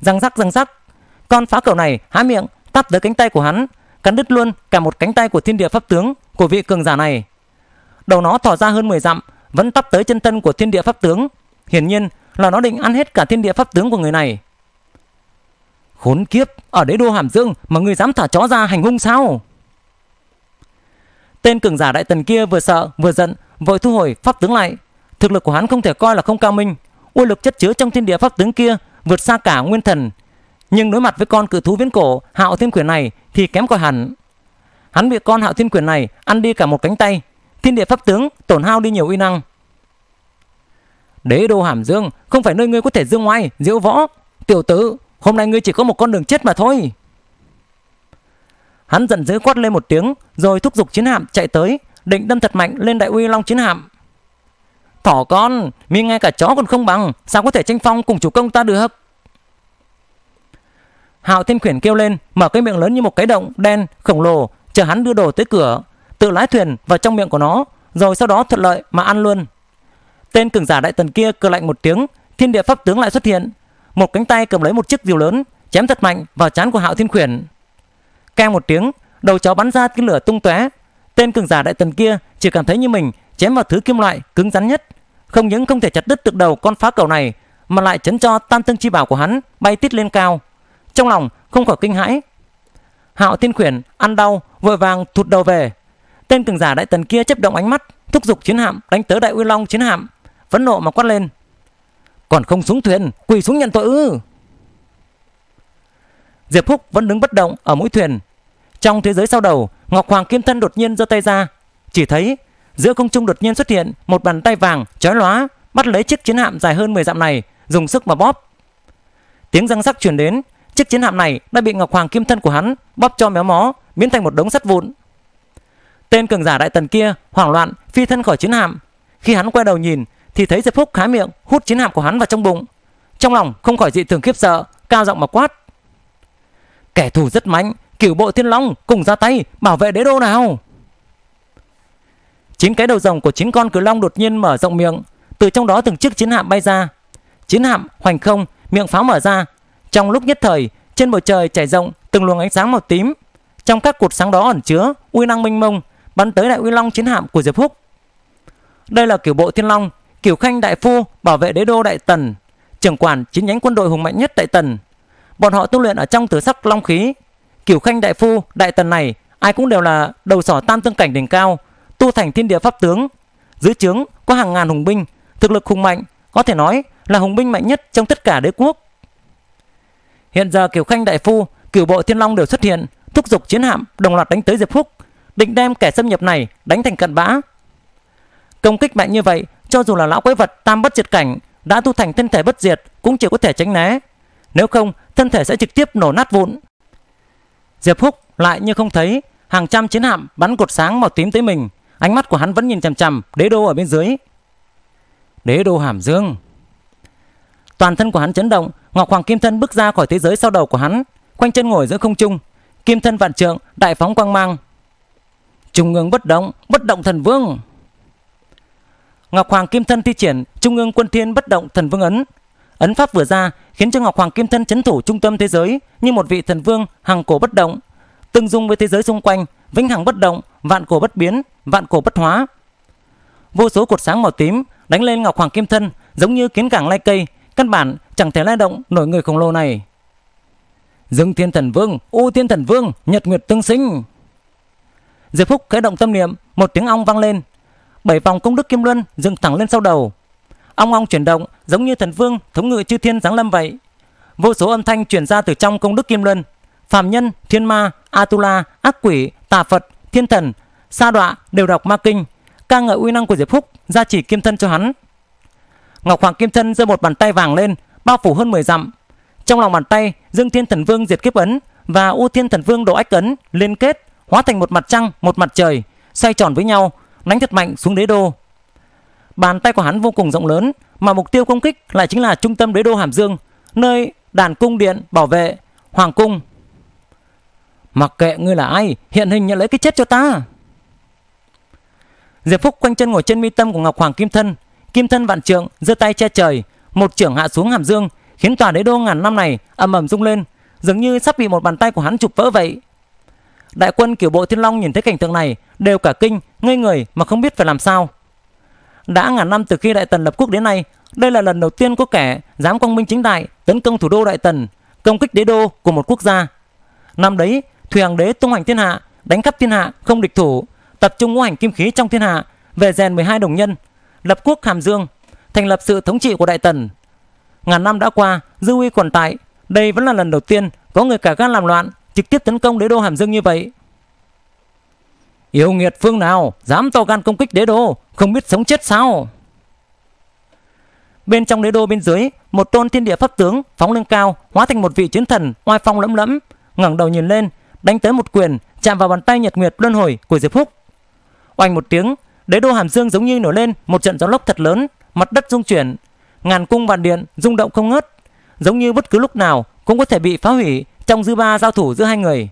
Răng rắc răng rắc, con phá cầu này há miệng táp tới cánh tay của hắn, cắn đứt luôn cả một cánh tay của thiên địa pháp tướng của vị cường giả này. Đầu nó thò ra hơn 10 dặm, vẫn tắp tới chân thân của thiên địa pháp tướng. Hiển nhiên là nó định ăn hết cả thiên địa pháp tướng của người này. Khốn kiếp, ở đế đô Hàm Dương mà người dám thả chó ra hành hung sao? Tên cường giả đại tần kia vừa sợ vừa giận, vội thu hồi pháp tướng lại. Thực lực của hắn không thể coi là không cao minh, uy lực chất chứa trong thiên địa pháp tướng kia vượt xa cả nguyên thần. Nhưng đối mặt với con cự thú viễn cổ Hạo Thiên Quyền này thì kém coi hẳn. Hắn bị con Hạo Thiên Quyền này ăn đi cả một cánh tay, thiên địa pháp tướng tổn hao đi nhiều uy năng. Đế đô Hàm Dương không phải nơi ngươi có thể dương ngoài, diễu võ. Tiểu tử, hôm nay ngươi chỉ có một con đường chết mà thôi. Hắn giận dữ quát lên một tiếng, rồi thúc giục chiến hạm chạy tới, định đâm thật mạnh lên đại uy long chiến hạm. Thỏ con, mi ngay cả chó còn không bằng, sao có thể tranh phong cùng chủ công ta được? Hạo Thiên Khuyển kêu lên, mở cái miệng lớn như một cái động đen khổng lồ, chờ hắn đưa đồ tới cửa, tự lái thuyền vào trong miệng của nó, rồi sau đó thuận lợi mà ăn luôn. Tên cường giả đại tần kia cười lạnh một tiếng, thiên địa pháp tướng lại xuất hiện, một cánh tay cầm lấy một chiếc diều lớn, chém thật mạnh vào trán của Hạo Thiên Khuyển. Keng một tiếng, đầu chó bắn ra tia lửa tung tóe. Tên cường giả đại tần kia chỉ cảm thấy như mình chém vào thứ kim loại cứng rắn nhất, không những không thể chặt đứt được đầu con phá cầu này, mà lại chấn cho tam tương chi bảo của hắn bay tít lên cao. Trong lòng không khỏi kinh hãi. Hạo Thiên Khuyển ăn đau, vội vàng thụt đầu về. Tên cường giả đại tần kia chấp động ánh mắt, thúc giục chiến hạm đánh tới đại uy long chiến hạm, phẫn nộ mà quát lên. Còn không xuống thuyền, quỳ xuống nhận tội ư? Diệp Phúc vẫn đứng bất động ở mũi thuyền. Trong thế giới sau đầu, Ngọc Hoàng Kim Thân đột nhiên giơ tay ra, chỉ thấy giữa không trung đột nhiên xuất hiện một bàn tay vàng chói lóa, bắt lấy chiếc chiến hạm dài hơn 10 dặm này, dùng sức mà bóp. Tiếng răng sắc truyền đến, chiếc chiến hạm này đã bị Ngọc Hoàng Kim Thân của hắn bóp cho méo mó, biến thành một đống sắt vụn. Tên cường giả đại tần kia hoảng loạn phi thân khỏi chiến hạm. Khi hắn quay đầu nhìn thì thấy Diệp Phúc há miệng hút chiến hạm của hắn vào trong bụng. Trong lòng không khỏi dị thường khiếp sợ, cao giọng mà quát: Kẻ thù rất mạnh, cửu bộ thiên long cùng ra tay bảo vệ đế đô nào. Chín cái đầu rồng của chín con cửu long đột nhiên mở rộng miệng, từ trong đó từng chiếc chiến hạm bay ra. Chiến hạm hoành không, miệng pháo mở ra. Trong lúc nhất thời, trên bầu trời trải rộng từng luồng ánh sáng màu tím. Trong các cột sáng đó ẩn chứa uy năng minh mông, bắn tới đại uy long chiến hạm của Diệp húc Đây là cửu bộ thiên long, cửu khanh đại phu bảo vệ đế đô đại tần, trưởng quản chín nhánh quân đội hùng mạnh nhất đại tần. Bọn họ tu luyện ở trong tử sắc long khí. Cửu khanh đại phu, đại tần này ai cũng đều là đầu sỏ tam tương cảnh đỉnh cao, tu thành thiên địa pháp tướng. Dưới trướng có hàng ngàn hùng binh, thực lực hùng mạnh, có thể nói là hùng binh mạnh nhất trong tất cả đế quốc. Hiện giờ Cửu Khanh đại phu, Cửu bộ Thiên Long đều xuất hiện, thúc giục chiến hạm đồng loạt đánh tới Diệp Phúc, định đem kẻ xâm nhập này đánh thành cặn bã. Công kích mạnh như vậy, cho dù là lão quái vật tam bất diệt cảnh đã tu thành thân thể bất diệt cũng chỉ có thể tránh né. Nếu không, thân thể sẽ trực tiếp nổ nát vụn. Diệp Húc lại như không thấy hàng trăm chiến hạm bắn cột sáng màu tím tới mình, ánh mắt của hắn vẫn nhìn chằm chằm đế đô ở bên dưới. Đế đô Hàm Dương. Toàn thân của hắn chấn động, Ngọc Hoàng Kim Thân bước ra khỏi thế giới sau đầu của hắn, quanh chân ngồi giữa không trung, kim thân vạn trượng, đại phóng quang mang. Trung ương bất động, bất động thần vương. Ngọc Hoàng Kim Thân thi triển Trung ương Quân Thiên bất động thần vương ấn, Ấn pháp vừa ra khiến cho Ngọc Hoàng Kim Thân chấn thủ trung tâm thế giới như một vị thần vương hàng cổ bất động, tương dung với thế giới xung quanh, vĩnh hằng bất động, vạn cổ bất biến, vạn cổ bất hóa. Vô số cột sáng màu tím đánh lên Ngọc Hoàng Kim Thân giống như kiến cảng lai cây, căn bản chẳng thể lay động nổi người khổng lồ này. Dương Thiên Thần Vương, U Thiên Thần Vương, Nhật Nguyệt tương sinh. Diệp Phúc khởi động tâm niệm, một tiếng ong vang lên. Bảy vòng công đức kim luân dựng thẳng lên sau đầu, Ong ong chuyển động giống như thần vương thống ngự chư thiên giáng lâm vậy. vô số âm thanh truyền ra từ trong công đức kim luân. Phạm nhân, thiên ma, Atula, ác quỷ, tà Phật, thiên thần, sa đọa đều đọc ma kinh, ca ngợi uy năng của Diệp Phúc, gia chỉ kim thân cho hắn. Ngọc Hoàng kim thân giơ một bàn tay vàng lên, bao phủ hơn 10 dặm. Trong lòng bàn tay, Dương Thiên Thần Vương diệt kiếp ấn và U Thiên Thần Vương độ ách ấn liên kết, hóa thành một mặt trăng, một mặt trời, xoay tròn với nhau, đánh thật mạnh xuống đế đô. Bàn tay của hắn vô cùng rộng lớn, mà mục tiêu công kích lại chính là trung tâm đế đô Hàm Dương, nơi đàn cung điện bảo vệ hoàng cung. Mặc kệ ngươi là ai, hiện hình nhận lấy cái chết cho ta. Diệp Phúc quanh chân ngồi trên mi tâm của Ngọc Hoàng Kim Thân, Kim Thân vạn trượng, giơ tay che trời, một trưởng hạ xuống Hàm Dương, khiến tòa đế đô ngàn năm này ầm ầm rung lên, dường như sắp bị một bàn tay của hắn chụp vỡ vậy. Đại quân kiểu bộ Thiên Long nhìn thấy cảnh tượng này đều cả kinh, ngây người mà không biết phải làm sao. Đã ngàn năm từ khi Đại Tần lập quốc đến nay, đây là lần đầu tiên có kẻ dám quang minh chính đại tấn công thủ đô Đại Tần, công kích đế đô của một quốc gia. Năm đấy, Thủy Hoàng đế tung hành thiên hạ, đánh khắp thiên hạ không địch thủ, tập trung ngũ hành kim khí trong thiên hạ, về rèn 12 đồng nhân, lập quốc Hàm Dương, thành lập sự thống trị của Đại Tần. Ngàn năm đã qua, dư uy còn tại, đây vẫn là lần đầu tiên có người cả gan làm loạn, trực tiếp tấn công đế đô Hàm Dương như vậy. Yêu nghiệt phương nào dám to gan công kích đế đô, không biết sống chết sao? Bên trong đế đô bên dưới, một tôn thiên địa pháp tướng phóng lên cao, hóa thành một vị chiến thần oai phong lẫm lẫm, ngẩng đầu nhìn lên, đánh tới một quyền, chạm vào bàn tay nhật nguyệt luân hồi của Diệp Phúc. Oanh một tiếng, đế đô Hàm Dương giống như nổi lên một trận gió lốc thật lớn, mặt đất rung chuyển, ngàn cung vạn điện rung động không ngớt, giống như bất cứ lúc nào cũng có thể bị phá hủy trong dư ba giao thủ giữa hai người.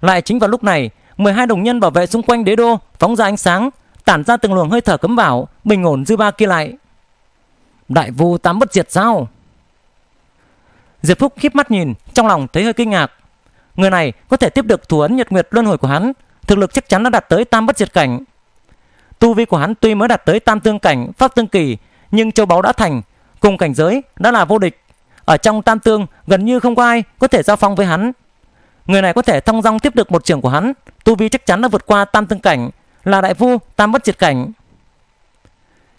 Lại chính vào lúc này, 12 đồng nhân bảo vệ xung quanh đế đô phóng ra ánh sáng, tản ra từng luồng hơi thở cấm bảo, bình ổn dư ba kia lại. Đại vu tám bất diệt sao? Diệp Phúc khiếp mắt nhìn, trong lòng thấy hơi kinh ngạc. Người này có thể tiếp được thủ ấn nhật nguyệt luân hồi của hắn, thực lực chắc chắn đã đạt tới tam bất diệt cảnh. Tu vi của hắn tuy mới đạt tới tam tương cảnh, pháp tương kỳ, nhưng châu báu đã thành, cùng cảnh giới đã là vô địch. Ở trong tam tương gần như không có ai có thể giao phong với hắn. Người này có thể thông dong tiếp được một trường của hắn, tu vi chắc chắn đã vượt qua tam tương cảnh, là đại phu tam bất diệt cảnh.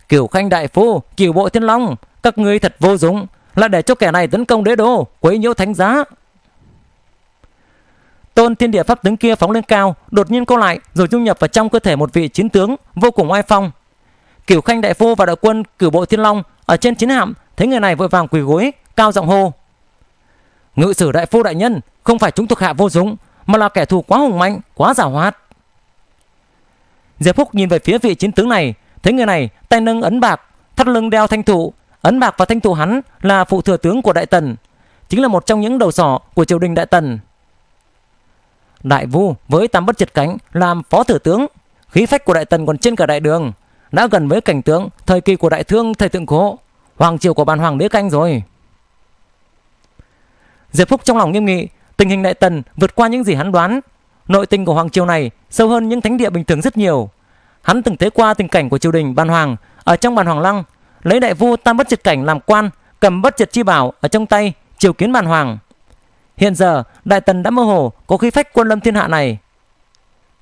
Kiểu khanh đại phu, kiểu bộ thiên long, các ngươi thật vô dụng, là để cho kẻ này tấn công đế đô, quấy nhiễu thánh giá. Tôn thiên địa pháp tướng kia phóng lên cao, đột nhiên co lại rồi dung nhập vào trong cơ thể một vị chiến tướng vô cùng oai phong. Cửu Khanh đại phu và đội quân cửu bộ thiên long ở trên chiến hạm thấy người này vội vàng quỳ gối, cao giọng hô: Ngự sử đại phu đại nhân, không phải chúng thuộc hạ vô dụng, mà là kẻ thù quá hùng mạnh, quá giả hoạt. Diệp Phúc nhìn về phía vị chiến tướng này, thấy người này tay nâng ấn bạc, thắt lưng đeo thanh thụ, ấn bạc và thanh thụ hắn là phụ thừa tướng của đại tần, chính là một trong những đầu sỏ của triều đình đại tần. Đại vu với tam bất triệt cánh làm phó thừa tướng, khí phách của đại tần còn trên cả đại đường, đã gần với cảnh tướng thời kỳ của đại thương thời tượng cố, hoàng triều của bàn hoàng đế canh rồi. Diệp Phúc trong lòng nghiêm nghị, tình hình đại tần vượt qua những gì hắn đoán, nội tình của hoàng triều này sâu hơn những thánh địa bình thường rất nhiều. Hắn từng thấy qua tình cảnh của triều đình ban hoàng ở trong bàn hoàng lăng, lấy đại vua tam bất triệt cảnh làm quan, cầm bất triệt chi bảo ở trong tay, triều kiến bàn hoàng. Hiện giờ Đại Tần đã mơ hồ có khí phách quân lâm thiên hạ này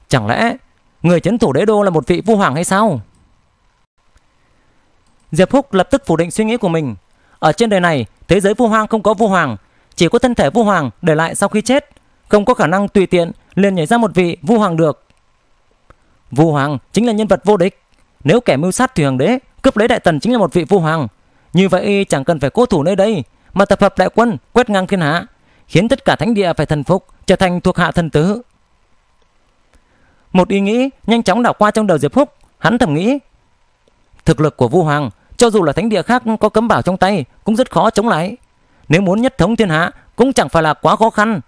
Chẳng lẽ Người chấn thủ đế đô là một vị vua hoàng hay sao Diệp Húc lập tức phủ định suy nghĩ của mình Ở trên đời này Thế giới vua hoang không có vua hoàng chỉ có thân thể vua hoàng để lại sau khi chết Không có khả năng tùy tiện liền nhảy ra một vị vua hoàng được Vua hoàng chính là nhân vật vô địch Nếu kẻ mưu sát thủy hoàng đế Cướp lấy đại tần chính là một vị vua hoàng Như vậy chẳng cần phải cố thủ nơi đây Mà tập hợp đại quân quét ngang thiên hạ khiến tất cả thánh địa phải thần phục, trở thành thuộc hạ thần tứ. Một ý nghĩ nhanh chóng đảo qua trong đầu Diệp húc hắn thầm nghĩ: thực lực của Vu Hoàng, cho dù là thánh địa khác có cấm bảo trong tay, cũng rất khó chống lại. Nếu muốn nhất thống thiên hạ, cũng chẳng phải là quá khó khăn.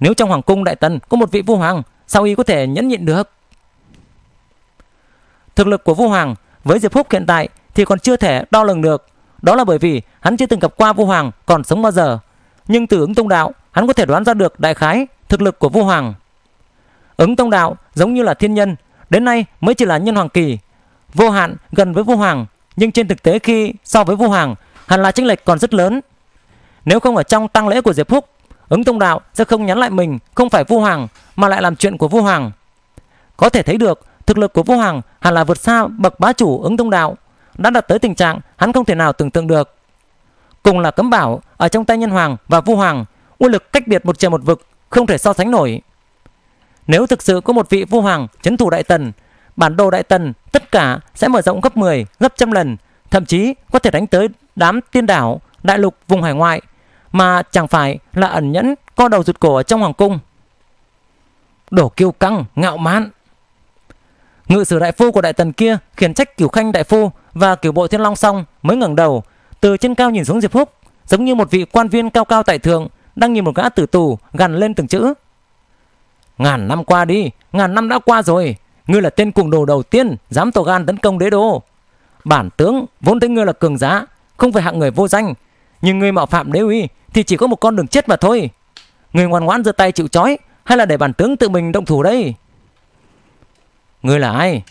Nếu trong hoàng cung đại tần có một vị vua Hoàng, sao y có thể nhẫn nhịn được? Thực lực của vua Hoàng với Diệp Phúc hiện tại thì còn chưa thể đo lường được. Đó là bởi vì hắn chưa từng gặp qua vua Hoàng còn sống bao giờ nhưng từ ứng tông đạo hắn có thể đoán ra được đại khái thực lực của vua hoàng ứng tông đạo giống như là thiên nhân đến nay mới chỉ là nhân hoàng kỳ vô hạn gần với vua hoàng nhưng trên thực tế khi so với vua hoàng hẳn là chênh lệch còn rất lớn nếu không ở trong tăng lễ của diệp phúc ứng tông đạo sẽ không nhắn lại mình không phải vua hoàng mà lại làm chuyện của vua hoàng có thể thấy được thực lực của vua hoàng hẳn là vượt xa bậc bá chủ ứng tông đạo đã đạt tới tình trạng hắn không thể nào tưởng tượng được cùng là cấm bảo ở trong tay nhân hoàng và vu hoàng, uy lực cách biệt một trời một vực, không thể so sánh nổi. Nếu thực sự có một vị vua hoàng chấn thủ đại tần, bản đồ đại tần tất cả sẽ mở rộng gấp 10, gấp trăm lần, thậm chí có thể đánh tới đám tiên đảo, đại lục vùng hải ngoại mà chẳng phải là ẩn nhẫn co đầu rụt cổ ở trong hoàng cung. Đổ kiêu căng, ngạo mạn. Ngự sử đại phu của đại tần kia khiển trách cửu khanh đại phu và cửu bộ thiên long xong mới ngẩng đầu từ trên cao nhìn xuống diệp húc giống như một vị quan viên cao cao tại thượng đang nhìn một gã tử tù gằn lên từng chữ ngàn năm qua đi ngàn năm đã qua rồi ngươi là tên cuồng đồ đầu tiên dám tổ gan tấn công đế đô bản tướng vốn thấy ngươi là cường giá không phải hạng người vô danh nhưng ngươi mạo phạm đế uy thì chỉ có một con đường chết mà thôi. Người ngoan ngoãn giơ tay chịu trói, hay là để bản tướng tự mình động thủ đây? Ngươi là ai?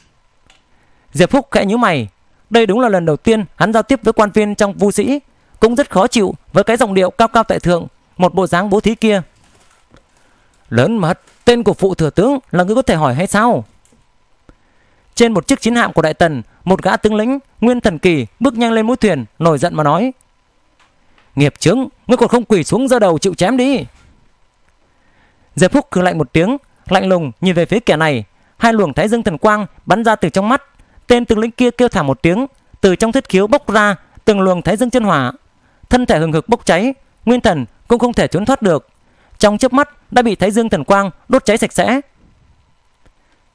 Diệp phúc khẽ nhíu mày. Đây đúng là lần đầu tiên hắn giao tiếp với quan viên trong vu sĩ. Cũng rất khó chịu với cái giọng điệu cao cao tại thượng, một bộ dáng bố thí kia. Lớn mật, tên của phụ thừa tướng là ngươi có thể hỏi hay sao? Trên một chiếc chiến hạm của đại tần, một gã tướng lĩnh nguyên thần kỳ bước nhanh lên mũi thuyền, nổi giận mà nói nghiệp chướng, ngươi còn không quỳ xuống giơ đầu chịu chém đi. Diệp phúc cười lạnh một tiếng, lạnh lùng nhìn về phía kẻ này. Hai luồng thái dương thần quang bắn ra từ trong mắt. Tên tướng lĩnh kia kêu thảm một tiếng, từ trong thiết khiếu bốc ra từng luồng thái dương chân hỏa. Thân thể hừng hực bốc cháy, nguyên thần cũng không thể trốn thoát được. Trong chớp mắt đã bị thái dương thần quang đốt cháy sạch sẽ.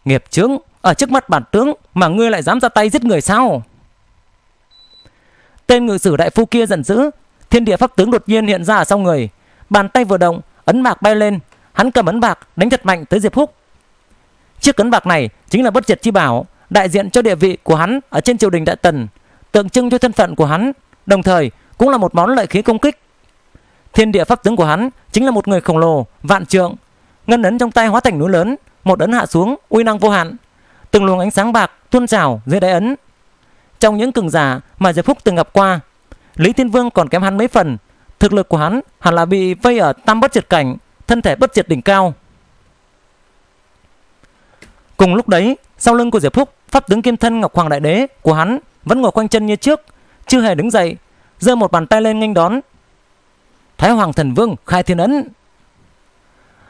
Nghiệp chướng, ở trước mắt bản tướng mà ngươi lại dám ra tay giết người sao? Tên ngự sử đại phu kia giận dữ thiên địa pháp tướng đột nhiên hiện ra ở sau người. Bàn tay vừa động, ấn bạc bay lên. Hắn cầm ấn bạc đánh thật mạnh tới diệp húc. Chiếc ấn bạc này chính là bất diệt chi bảo, đại diện cho địa vị của hắn ở trên triều đình đại tần, tượng trưng cho thân phận của hắn, đồng thời cũng là một món lợi khí công kích. Thiên địa pháp tướng của hắn chính là một người khổng lồ, vạn trượng, ngân ấn trong tay hóa thành núi lớn, một ấn hạ xuống, uy năng vô hạn. Từng luồng ánh sáng bạc tuôn trào dưới đáy ấn. Trong những cường giả mà diệp phúc từng gặp qua lý thiên vương còn kém hắn mấy phần. Thực lực của hắn hẳn là bị vây ở tam bất triệt cảnh, thân thể bất triệt đỉnh cao. Cùng lúc đấy, sau lưng của diệp phúc, pháp tướng kim thân ngọc hoàng đại đế của hắn vẫn ngồi quanh chân như trước, chưa hề đứng dậy, giơ một bàn tay lên nghênh đón. Thái hoàng thần vương khai thiên ấn.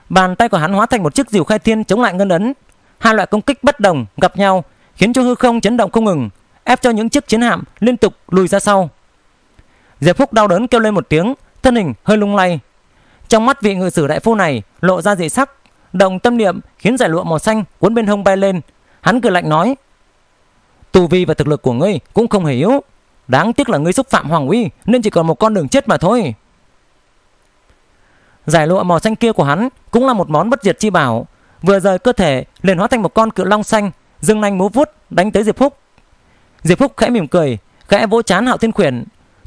Bàn tay của hắn hóa thành một chiếc diều khai thiên chống lại ngân ấn. Hai loại công kích bất đồng gặp nhau, khiến cho hư không chấn động không ngừng, ép cho những chiếc chiến hạm liên tục lùi ra sau diệp phúc đau đớn kêu lên một tiếng, thân hình hơi lung lay. Trong mắt vị ngự sử đại phu này lộ ra dị sắc, động tâm niệm khiến giải lụa màu xanh cuốn bên hông bay lên. Hắn cười lạnh nói, tu vi và thực lực của ngươi cũng không hề yếu. Đáng tiếc là ngươi xúc phạm hoàng uy nên chỉ còn một con đường chết mà thôi. Giải lụa màu xanh kia của hắn cũng là một món bất diệt chi bảo, vừa rời cơ thể liền hóa thành một con cự long xanh, dương nanh múa vuốt đánh tới diệp phúc. Diệp phúc khẽ mỉm cười, khẽ vỗ chán hạo thiên khuyển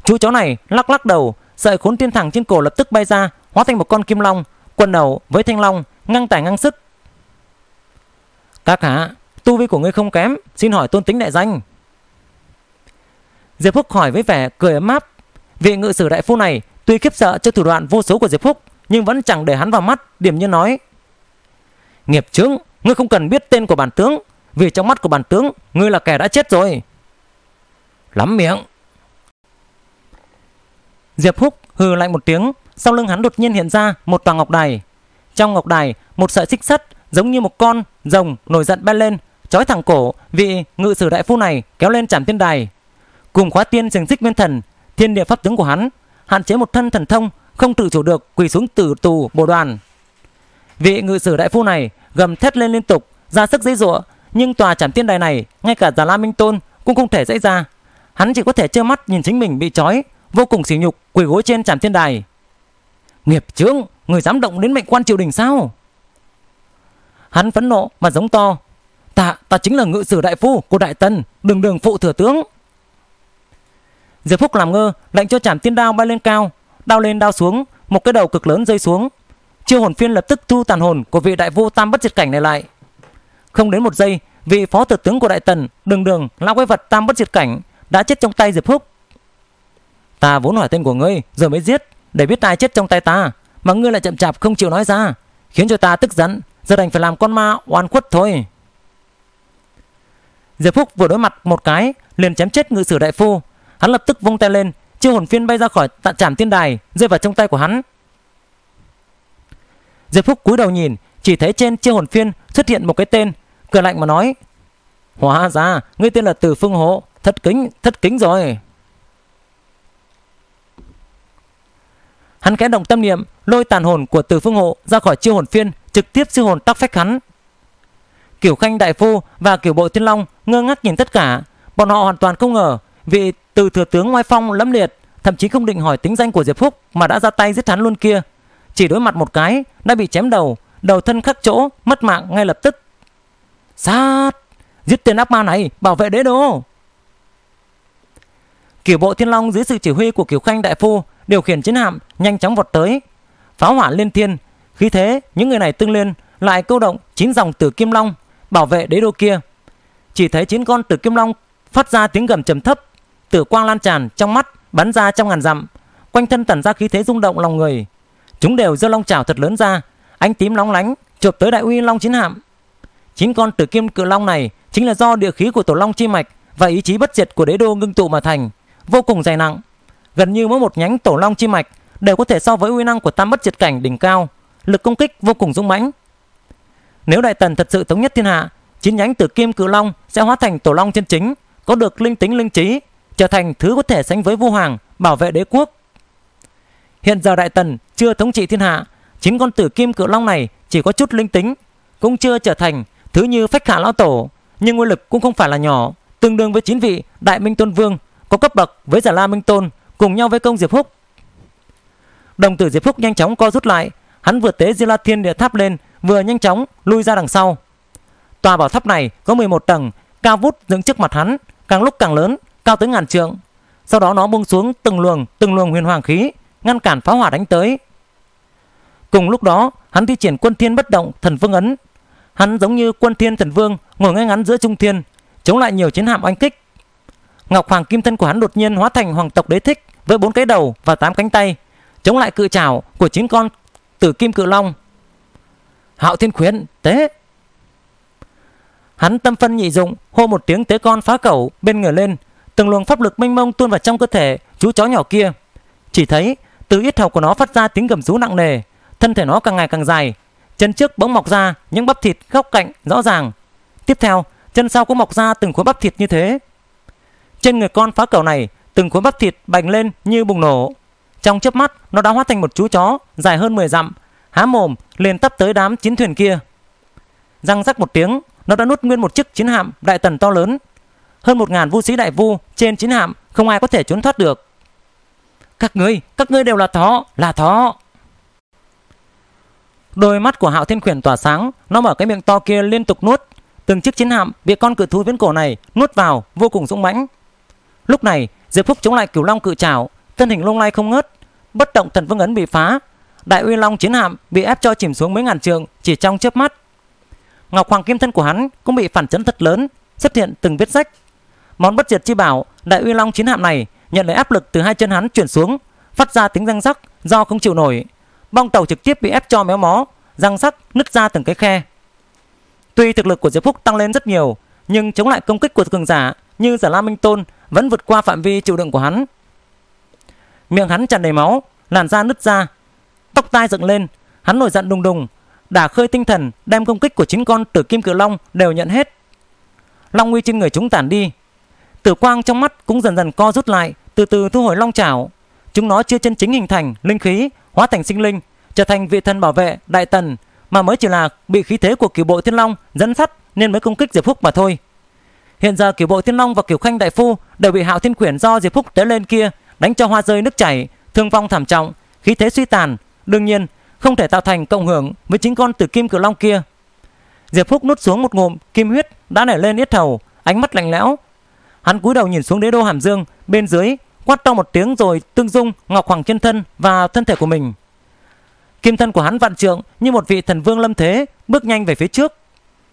chú chó này lắc lắc đầu, sợi khốn tiên thẳng trên cổ lập tức bay ra, hóa thành một con kim long, quần đầu với thanh long, ngang tải ngang sức. Các hạ, tu vi của ngươi không kém, xin hỏi tôn tính đại danh. Diệp phúc hỏi với vẻ cười ấm áp. Vị ngự sử đại phu này tuy khiếp sợ trước thủ đoạn vô số của diệp phúc nhưng vẫn chẳng để hắn vào mắt, điểm như nói. Nghiệp chướng, ngươi không cần biết tên của bản tướng, vì trong mắt của bản tướng, ngươi là kẻ đã chết rồi. Lắm miệng diệp húc hừ lạnh một tiếng, sau lưng hắn đột nhiên hiện ra một tòa ngọc đài. Trong ngọc đài, một sợi xích sắt giống như một con rồng nổi giận bay lên, trói thẳng cổ vị ngự sử đại phu này kéo lên trảm tiên đài. Cùng khóa tiên xiềng xích nguyên thần, thiên địa pháp tướng của hắn, hạn chế một thân thần thông, không tự chủ được quỳ xuống tử tù bồ đoàn. Vị ngự sử đại phu này gầm thét lên liên tục, ra sức dây dụa nhưng tòa trảm tiên đài này, ngay cả già la minh tôn cũng không thể dãy ra. Hắn chỉ có thể trơ mắt nhìn chính mình bị trói vô cùng sỉ nhục, quỳ gối trên trạm thiên đài. Nghiệp chướng, người dám động đến mệnh quan triều đình sao? Hắn phẫn nộ mà giống to. Ta ta chính là ngự sử đại phu của đại tần, đường đường phụ thừa tướng. Diệp phúc làm ngơ, lệnh cho trảm tiên đao bay lên cao, đao lên đao xuống, một cái đầu cực lớn rơi xuống. Chiêu hồn phiên lập tức thu tàn hồn của vị đại vua tam bất diệt cảnh này lại. Không đến một giây, vị phó thừa tướng của đại tần, đường đường lão quái vật tam bất diệt cảnh đã chết trong tay diệp phúc ta vốn hỏi tên của ngươi rồi mới giết, để biết ai chết trong tay ta. Mà ngươi lại chậm chạp không chịu nói ra, khiến cho ta tức giận, giờ đành phải làm con ma oan khuất thôi. Diệp phúc vừa đối mặt một cái, liền chém chết ngự sử đại phu. Hắn lập tức vung tay lên, chiêu hồn phiên bay ra khỏi tạ trảm tiên đài, rơi vào trong tay của hắn. Diệp phúc cúi đầu nhìn, chỉ thấy trên chiêu hồn phiên xuất hiện một cái tên, cười lạnh mà nói, hóa ra, ngươi tên là từ phương hộ thất kính thất kính rồi. Hắn khẽ động tâm niệm, lôi tàn hồn của từ phương hộ ra khỏi chiêu hồn phiên, trực tiếp siêu hồn tắc phách hắn. Kiểu khanh đại phu và kiểu bộ thiên long ngơ ngác nhìn tất cả. Bọn họ hoàn toàn không ngờ, vị từ thừa tướng ngoại phong lẫm liệt, thậm chí không định hỏi tính danh của diệp phúc mà đã ra tay giết hắn luôn kia. Chỉ đối mặt một cái, đã bị chém đầu đầu thân khắc chỗ, mất mạng ngay lập tức. Sát! Giết tên ác ma này, bảo vệ đế đô! Kiểu bộ thiên long dưới sự chỉ huy của kiểu khanh đại phu điều khiển chiến hạm nhanh chóng vọt tới. Pháo hỏa liên thiên, khí thế những người này tương liên lại câu động chín dòng tử kim long bảo vệ đế đô kia. Chỉ thấy chín con tử kim long phát ra tiếng gầm trầm thấp, tử quang lan tràn trong mắt, bắn ra trong ngàn dặm. Quanh thân tản ra khí thế rung động lòng người. Chúng đều giơ long chảo thật lớn ra, ánh tím nóng lánh chộp tới đại uy long chiến hạm. Chín con tử kim cự long này chính là do địa khí của tổ long chi mạch và ý chí bất diệt của đế đô ngưng tụ mà thành, vô cùng dày nặng gần như mỗi một nhánh tổ long chi mạch đều có thể so với uy năng của tam bất diệt cảnh đỉnh cao. Lực công kích vô cùng dũng mãnh. Nếu đại tần thật sự thống nhất thiên hạ, chín nhánh tử kim cự long sẽ hóa thành tổ long chân chính, có được linh tính linh trí, trở thành thứ có thể sánh với vua hoàng, bảo vệ đế quốc. Hiện giờ đại tần chưa thống trị thiên hạ, chín con tử kim cự long này chỉ có chút linh tính, cũng chưa trở thành thứ như phách hạ lão tổ, nhưng nguyên lực cũng không phải là nhỏ. Tương đương với chín vị đại minh tôn vương, có cấp bậc với giả la minh tôn cùng nhau với công diệp húc. Đồng tử diệp húc nhanh chóng co rút lại. Hắn vừa tế di la thiên địa tháp lên, vừa nhanh chóng lui ra đằng sau. Tòa bảo tháp này có 11 tầng, cao vút dựng trước mặt hắn, càng lúc càng lớn, cao tới ngàn trượng. Sau đó nó buông xuống từng luồng từng luồng huyền hoàng khí, ngăn cản pháo hỏa đánh tới. Cùng lúc đó, hắn thi triển quân thiên bất động thần vương ấn. Hắn giống như quân thiên thần vương, ngồi ngay ngắn giữa trung thiên, chống lại nhiều chiến hạm oanh kích ngọc hoàng kim thân của hắn đột nhiên hóa thành hoàng tộc đế thích, với bốn cái đầu và tám cánh tay, chống lại cự trảo của chín con tử kim cự long. Hạo thiên khuyến, tế. Hắn tâm phân nhị dụng, hô một tiếng tế con phá cẩu bên người lên, từng luồng pháp lực mênh mông tuôn vào trong cơ thể chú chó nhỏ kia. Chỉ thấy, từ ít hầu của nó phát ra tiếng gầm rú nặng nề, thân thể nó càng ngày càng dài, chân trước bỗng mọc ra những bắp thịt góc cạnh rõ ràng. Tiếp theo, chân sau cũng mọc ra từng khối bắp thịt như thế trên người con phá cẩu này, từng khối bắp thịt bành lên như bùng nổ. Trong chớp mắt, nó đã hóa thành một chú chó, dài hơn 10 dặm, há mồm, liền tấp tới đám chiến thuyền kia. Răng rắc một tiếng, nó đã nuốt nguyên một chiếc chiến hạm đại tần to lớn. Hơn một ngàn vũ sĩ đại vu trên chiến hạm, không ai có thể trốn thoát được. Các ngươi các ngươi đều là thó là thó. Đôi mắt của hạo thiên quyền tỏa sáng, nó mở cái miệng to kia liên tục nuốt. Từng chiếc chiến hạm bị con cự thú viễn cổ này nuốt vào, vô cùng dũng mãnh lúc này diệp phúc chống lại cửu long cự trảo, thân hình lung lay không ngớt, bất động thần vương ấn bị phá. Đại uy long chiến hạm bị ép cho chìm xuống mấy ngàn trượng chỉ trong chớp mắt. Ngọc hoàng kim thân của hắn cũng bị phản chấn thật lớn, xuất hiện từng vết rách. Món bất diệt chi bảo, đại uy long chiến hạm này nhận lấy áp lực từ hai chân hắn chuyển xuống, phát ra tiếng răng rắc do không chịu nổi. Bong tàu trực tiếp bị ép cho méo mó, răng rắc nứt ra từng cái khe. Tuy thực lực của diệp phúc tăng lên rất nhiều, nhưng chống lại công kích của cường giả như giả la minh tôn vẫn vượt qua phạm vi chịu đựng của hắn. Miệng hắn tràn đầy máu, làn da nứt ra, tóc tai dựng lên, hắn nổi giận đùng đùng, đả khơi tinh thần, đem công kích của chính con tử kim cự long đều nhận hết. Long uy trên người chúng tản đi, tử quang trong mắt cũng dần dần co rút lại, từ từ thu hồi long chảo chúng nó chưa chân chính hình thành linh khí, hóa thành sinh linh, trở thành vị thần bảo vệ đại tần, mà mới chỉ là bị khí thế của cửu bộ thiên long dẫn sắt nên mới công kích diệp phúc mà thôi hiện giờ kiểu bộ thiên long và kiểu khanh đại phu đều bị hạo thiên quyển do diệp phúc tế lên kia, đánh cho hoa rơi nước chảy, thương vong thảm trọng, khí thế suy tàn. Đương nhiên, không thể tạo thành cộng hưởng với chính con tử kim cửu long kia. Diệp phúc nuốt xuống một ngụm kim huyết đã nảy lên yết hầu, ánh mắt lạnh lẽo. Hắn cúi đầu nhìn xuống đế đô hàm dương, bên dưới quát to một tiếng rồi tương dung ngọc hoàng chân thân và thân thể của mình. Kim thân của hắn vạn trượng như một vị thần vương lâm thế, bước nhanh về phía trước.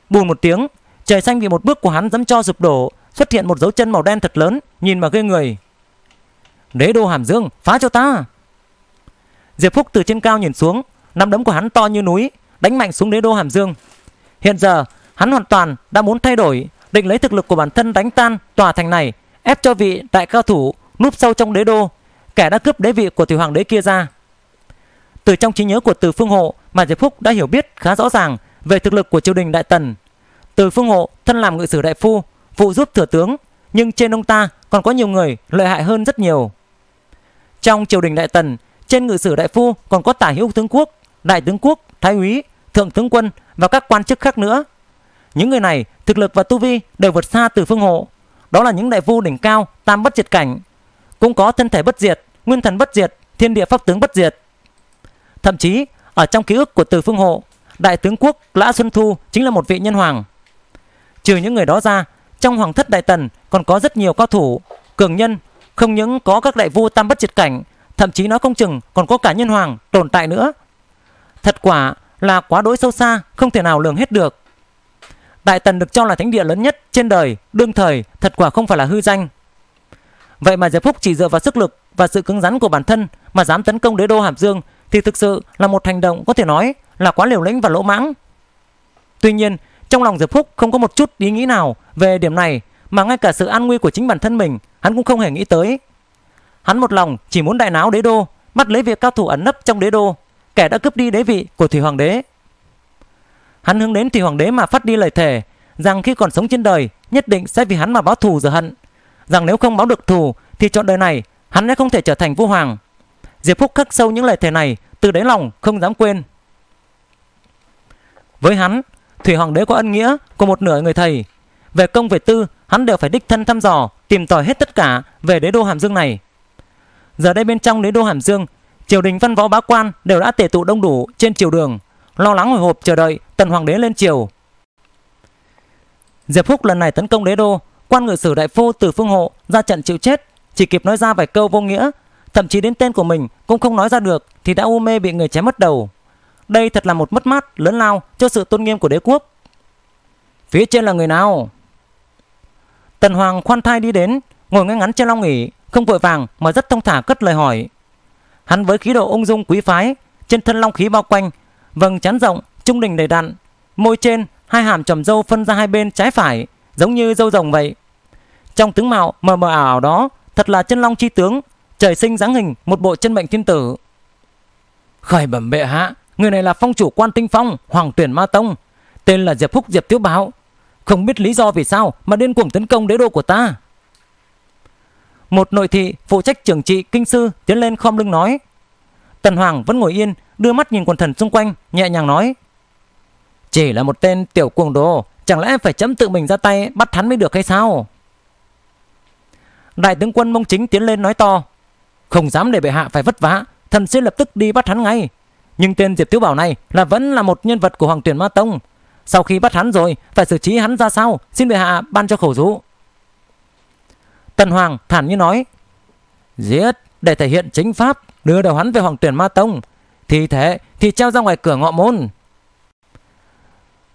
Bùn một tiếng trời xanh vì một bước của hắn dẫm cho sụp đổ, xuất hiện một dấu chân màu đen thật lớn, nhìn mà ghê người đế đô hàm dương, phá cho ta diệp phúc từ trên cao nhìn xuống, nắm đấm của hắn to như núi, đánh mạnh xuống đế đô hàm dương hiện giờ, hắn hoàn toàn đã muốn thay đổi, định lấy thực lực của bản thân đánh tan tòa thành này, ép cho vị đại cao thủ núp sâu trong đế đô, kẻ đã cướp đế vị của tiểu hoàng đế kia ra. Từ trong trí nhớ của Từ Phương Hộ mà Diệp Phúc đã hiểu biết khá rõ ràng về thực lực của triều đình Đại Tần. Từ Phương Hộ thân làm ngự sử đại phu, phụ giúp thừa tướng, nhưng trên ông ta còn có nhiều người lợi hại hơn rất nhiều. Trong triều đình Đại Tần, trên ngự sử đại phu còn có tả hữu tướng quốc, đại tướng quốc, thái úy, thượng tướng quân và các quan chức khác nữa. Những người này thực lực và tu vi đều vượt xa Từ Phương Hộ. Đó là những đại phu đỉnh cao, tam bất diệt cảnh, cũng có thân thể bất diệt, nguyên thần bất diệt, thiên địa pháp tướng bất diệt. Thậm chí ở trong ký ức của Từ Phương Hộ, đại tướng quốc Lã Xuân Thu chính là một vị nhân hoàng. Trừ những người đó ra, trong hoàng thất đại tần còn có rất nhiều cao thủ, cường nhân, không những có các đại vua tam bất diệt cảnh, thậm chí nó không chừng còn có cả nhân hoàng tồn tại nữa. Thật quả là quá đối sâu xa, không thể nào lường hết được. Đại tần được cho là thánh địa lớn nhất trên đời, đương thời, thật quả không phải là hư danh. Vậy mà Diệp Phúc chỉ dựa vào sức lực và sự cứng rắn của bản thân mà dám tấn công đế đô Hàm Dương thì thực sự là một hành động có thể nói là quá liều lĩnh và lỗ mãng. Tuy nhiên, trong lòng Diệp Phúc không có một chút ý nghĩ nào về điểm này mà ngay cả sự an nguy của chính bản thân mình hắn cũng không hề nghĩ tới. Hắn một lòng chỉ muốn đại náo đế đô, bắt lấy việc cao thủ ẩn nấp trong đế đô, kẻ đã cướp đi đế vị của Thủy Hoàng đế. Hắn hướng đến Thủy Hoàng đế mà phát đi lời thề rằng khi còn sống trên đời nhất định sẽ vì hắn mà báo thù giờ hận, rằng nếu không báo được thù thì chọn đời này hắn sẽ không thể trở thành vua hoàng. Diệp Phúc khắc sâu những lời thề này từ đáy lòng không dám quên. Với hắn, Thủy Hoàng đế có ân nghĩa của một nửa người thầy. Về công về tư, hắn đều phải đích thân thăm dò, tìm tòi hết tất cả về đế đô Hàm Dương này. Giờ đây bên trong đế đô Hàm Dương, triều đình văn võ bá quan đều đã tề tụ đông đủ trên triều đường, lo lắng hồi hộp chờ đợi tần hoàng đế lên triều. Diệp Phúc lần này tấn công đế đô, quan ngự sử đại phu từ phương hộ ra trận chịu chết, chỉ kịp nói ra vài câu vô nghĩa, thậm chí đến tên của mình cũng không nói ra được thì đã u mê bị người chém mất đầu. Đây thật là một mất mát lớn lao cho sự tôn nghiêm của đế quốc. Phía trên là người nào? Tần Hoàng khoan thai đi đến, ngồi ngay ngắn trên long nghỉ, không vội vàng mà rất thông thả cất lời hỏi. Hắn với khí độ ung dung quý phái, trên thân long khí bao quanh, vầng trán rộng, trung đình đầy đặn, môi trên hai hàm trầm râu phân ra hai bên trái phải, giống như râu rồng vậy. Trong tướng mạo mờ mờ ảo đó, thật là chân long chi tướng, trời sinh dáng hình một bộ chân mệnh thiên tử. Khởi bẩm bệ hạ, người này là phong chủ quan tinh phong, hoàng tuyển ma tông, tên là Diệp Phúc Diệp Tiếu báo Không biết lý do vì sao mà điên cuồng tấn công đế đô của ta. Một nội thị phụ trách trưởng trị kinh sư tiến lên khom lưng nói. Tần Hoàng vẫn ngồi yên, đưa mắt nhìn quần thần xung quanh, nhẹ nhàng nói. Chỉ là một tên tiểu cuồng đồ, chẳng lẽ phải chấm tự mình ra tay bắt hắn mới được hay sao? Đại tướng quân mông chính tiến lên nói to. Không dám để bệ hạ phải vất vả, thần sẽ lập tức đi bắt hắn ngay. Nhưng tên Diệp Tiếu Bảo này là vẫn là một nhân vật của Hoàng Tuyển Ma Tông. Sau khi bắt hắn rồi, phải xử trí hắn ra sao? Xin bệ hạ ban cho khẩu dụ. Tần Hoàng thản như nói Giết để thể hiện chính pháp Đưa đầu hắn về Hoàng Tuyển Ma Tông Thì thế thì treo ra ngoài cửa ngọ môn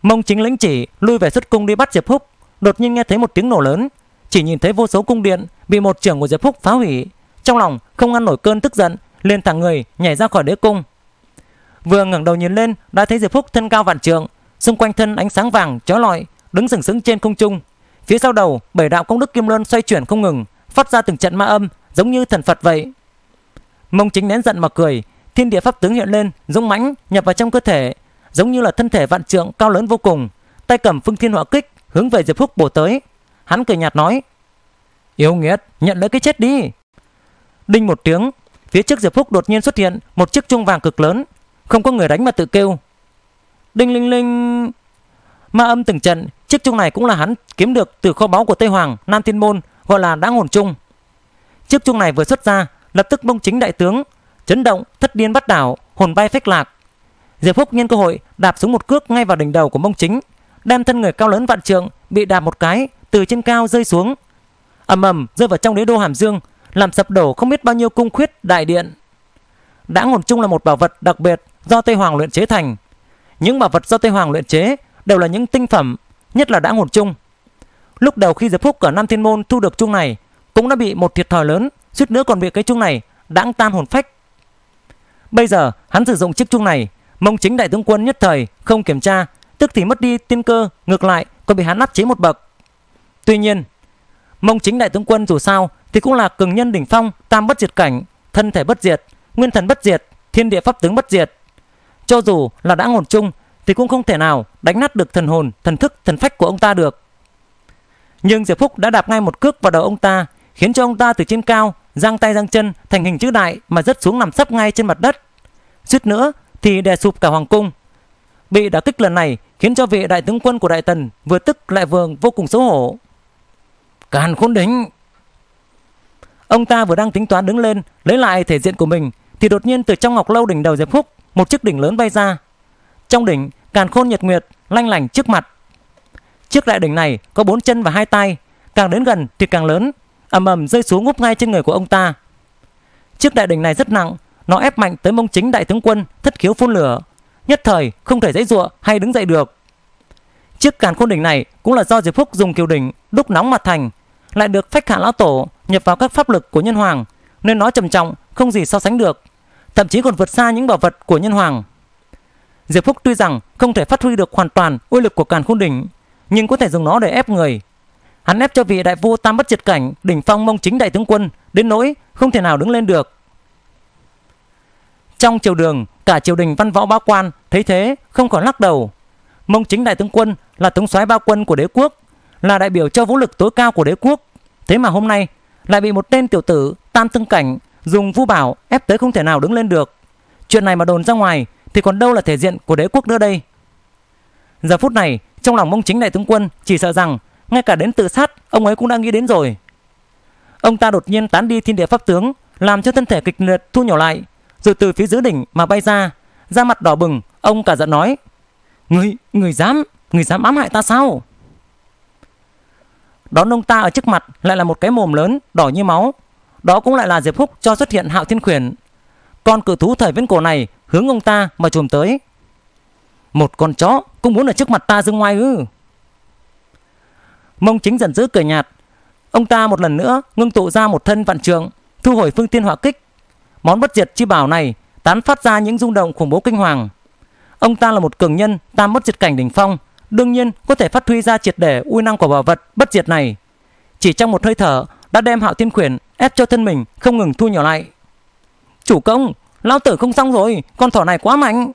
Mông chính lĩnh chỉ lui về xuất cung đi bắt Diệp Húc Đột nhiên nghe thấy một tiếng nổ lớn Chỉ nhìn thấy vô số cung điện Bị một trưởng của Diệp Húc phá hủy Trong lòng không ngăn nổi cơn tức giận lên thẳng người nhảy ra khỏi đế cung Vừa ngẩng đầu nhìn lên Đã thấy Diệp phúc thân cao vạn trượng Xung quanh thân ánh sáng vàng chói lọi Đứng sừng sững trên không trung Phía sau đầu, bảy đạo công đức kim luân xoay chuyển không ngừng, phát ra từng trận ma âm giống như thần Phật vậy. Mông Chính nén giận mà cười, thiên địa pháp tướng hiện lên, dũng mãnh nhập vào trong cơ thể, giống như là thân thể vạn trượng cao lớn vô cùng, tay cầm phương thiên hỏa kích hướng về Diệp Phúc bổ tới. Hắn cười nhạt nói: "Yêu nghiệt, nhận lấy cái chết đi." Đinh một tiếng, phía trước Diệp Phúc đột nhiên xuất hiện một chiếc chuông vàng cực lớn, không có người đánh mà tự kêu. Đinh linh linh Ma âm từng trận, chiếc chung này cũng là hắn kiếm được từ kho báu của Tây Hoàng, Nam Thiên Môn, gọi là đáng hồn chung. Chiếc chung này vừa xuất ra, lập tức bông chính đại tướng, chấn động, thất điên bắt đảo, hồn bay phách lạc. Diệp Phúc nhân cơ hội đạp xuống một cước ngay vào đỉnh đầu của mông chính, đem thân người cao lớn vạn trượng bị đạp một cái từ trên cao rơi xuống, ầm ầm rơi vào trong đế đô Hàm Dương, làm sập đổ không biết bao nhiêu cung khuyết đại điện. Đã hồn chung là một bảo vật đặc biệt do Tây Hoàng luyện chế thành. Những bảo vật do Tây Hoàng luyện chế đều là những tinh phẩm, nhất là đã hồn chung. Lúc đầu khi Diệp Phúc ở Nam Thiên Môn thu được chung này, cũng đã bị một thiệt thòi lớn, suýt nữa còn bị cái chung này đãng tan hồn phách. Bây giờ hắn sử dụng chiếc chung này, mông chính đại tướng quân nhất thời không kiểm tra, tức thì mất đi tiên cơ, ngược lại còn bị hắn áp chế một bậc. Tuy nhiên, mông chính đại tướng quân dù sao thì cũng là cường nhân đỉnh phong, tam bất diệt cảnh, thân thể bất diệt, nguyên thần bất diệt, thiên địa pháp tướng bất diệt. Cho dù là đã hồn chung thì cũng không thể nào đánh nát được thần hồn, thần thức, thần phách của ông ta được. Nhưng Diệp Phúc đã đạp ngay một cước vào đầu ông ta, khiến cho ông ta từ trên cao giang tay giang chân thành hình chữ đại mà rớt xuống nằm sấp ngay trên mặt đất. Suýt nữa thì đè sụp cả hoàng cung. Bị đả kích lần này khiến cho vị đại tướng quân của đại tần vừa tức lại vừa vô cùng xấu hổ. Càn khôn đỉnh! Ông ta vừa đang tính toán đứng lên lấy lại thể diện của mình thì đột nhiên từ trong ngọc lâu đỉnh đầu Diệp Phúc một chiếc đỉnh lớn bay ra. Trong đỉnh càn khôn nhật nguyệt lanh lảnh trước mặt. Chiếc đại đỉnh này có bốn chân và hai tay, càng đến gần thì càng lớn, ầm ầm rơi xuống ngúp ngay trên người của ông ta. Chiếc đại đỉnh này rất nặng, nó ép mạnh tới mông chính đại tướng quân, thất khiếu phun lửa, nhất thời không thể dãy dụa hay đứng dậy được. Chiếc càn khôn đỉnh này cũng là do Diệp Phúc dùng kiều đỉnh đúc nóng mặt thành, lại được phách hạ lão tổ nhập vào các pháp lực của nhân hoàng, nên nó trầm trọng không gì so sánh được, thậm chí còn vượt xa những bảo vật của nhân hoàng. Diệp Phúc tuy rằng không thể phát huy được hoàn toàn uy lực của càn khôn đỉnh, nhưng có thể dùng nó để ép người. Hắn ép cho vị đại vua tam bất triệt cảnh đỉnh phong mông chính đại tướng quân đến nỗi không thể nào đứng lên được. Trong triều đường, cả triều đình văn võ bá quan thấy thế không còn lắc đầu. Mông chính đại tướng quân là tướng soái ba quân của đế quốc, là đại biểu cho vũ lực tối cao của đế quốc. Thế mà hôm nay lại bị một tên tiểu tử tam tương cảnh dùng vũ bảo ép tới không thể nào đứng lên được. Chuyện này mà đồn ra ngoài thì còn đâu là thể diện của đế quốc nữa đây. Giờ phút này, trong lòng mông chính đại tướng quân chỉ sợ rằng ngay cả đến tự sát ông ấy cũng đang nghĩ đến rồi. Ông ta đột nhiên tán đi thiên địa pháp tướng, làm cho thân thể kịch liệt thu nhỏ lại, rồi từ phía dưới đỉnh mà bay ra, da mặt đỏ bừng, ông cả giận nói: "Người, người dám, người dám ám hại ta sao?" Đón ông ta ở trước mặt lại là một cái mồm lớn đỏ như máu, đó cũng lại là Diệp Húc cho xuất hiện Hạo Thiên Khuyển. Con cự thú thời viễn cổ này hướng ông ta mà chồm tới. Một con chó cũng muốn ở trước mặt ta dương ngoài ư? Mông Chính giận dữ cười nhạt. Ông ta một lần nữa ngưng tụ ra một thân vạn trượng, thu hồi phương tiên hỏa kích. Món bất diệt chi bảo này tán phát ra những rung động khủng bố kinh hoàng. Ông ta là một cường nhân tam bất diệt cảnh đỉnh phong, đương nhiên có thể phát huy ra triệt để uy năng của bảo vật bất diệt này. Chỉ trong một hơi thở đã đem Hạo Thiên Khuyển ép cho thân mình không ngừng thu nhỏ lại. Chủ công, lão tử không xong rồi, con thỏ này quá mạnh.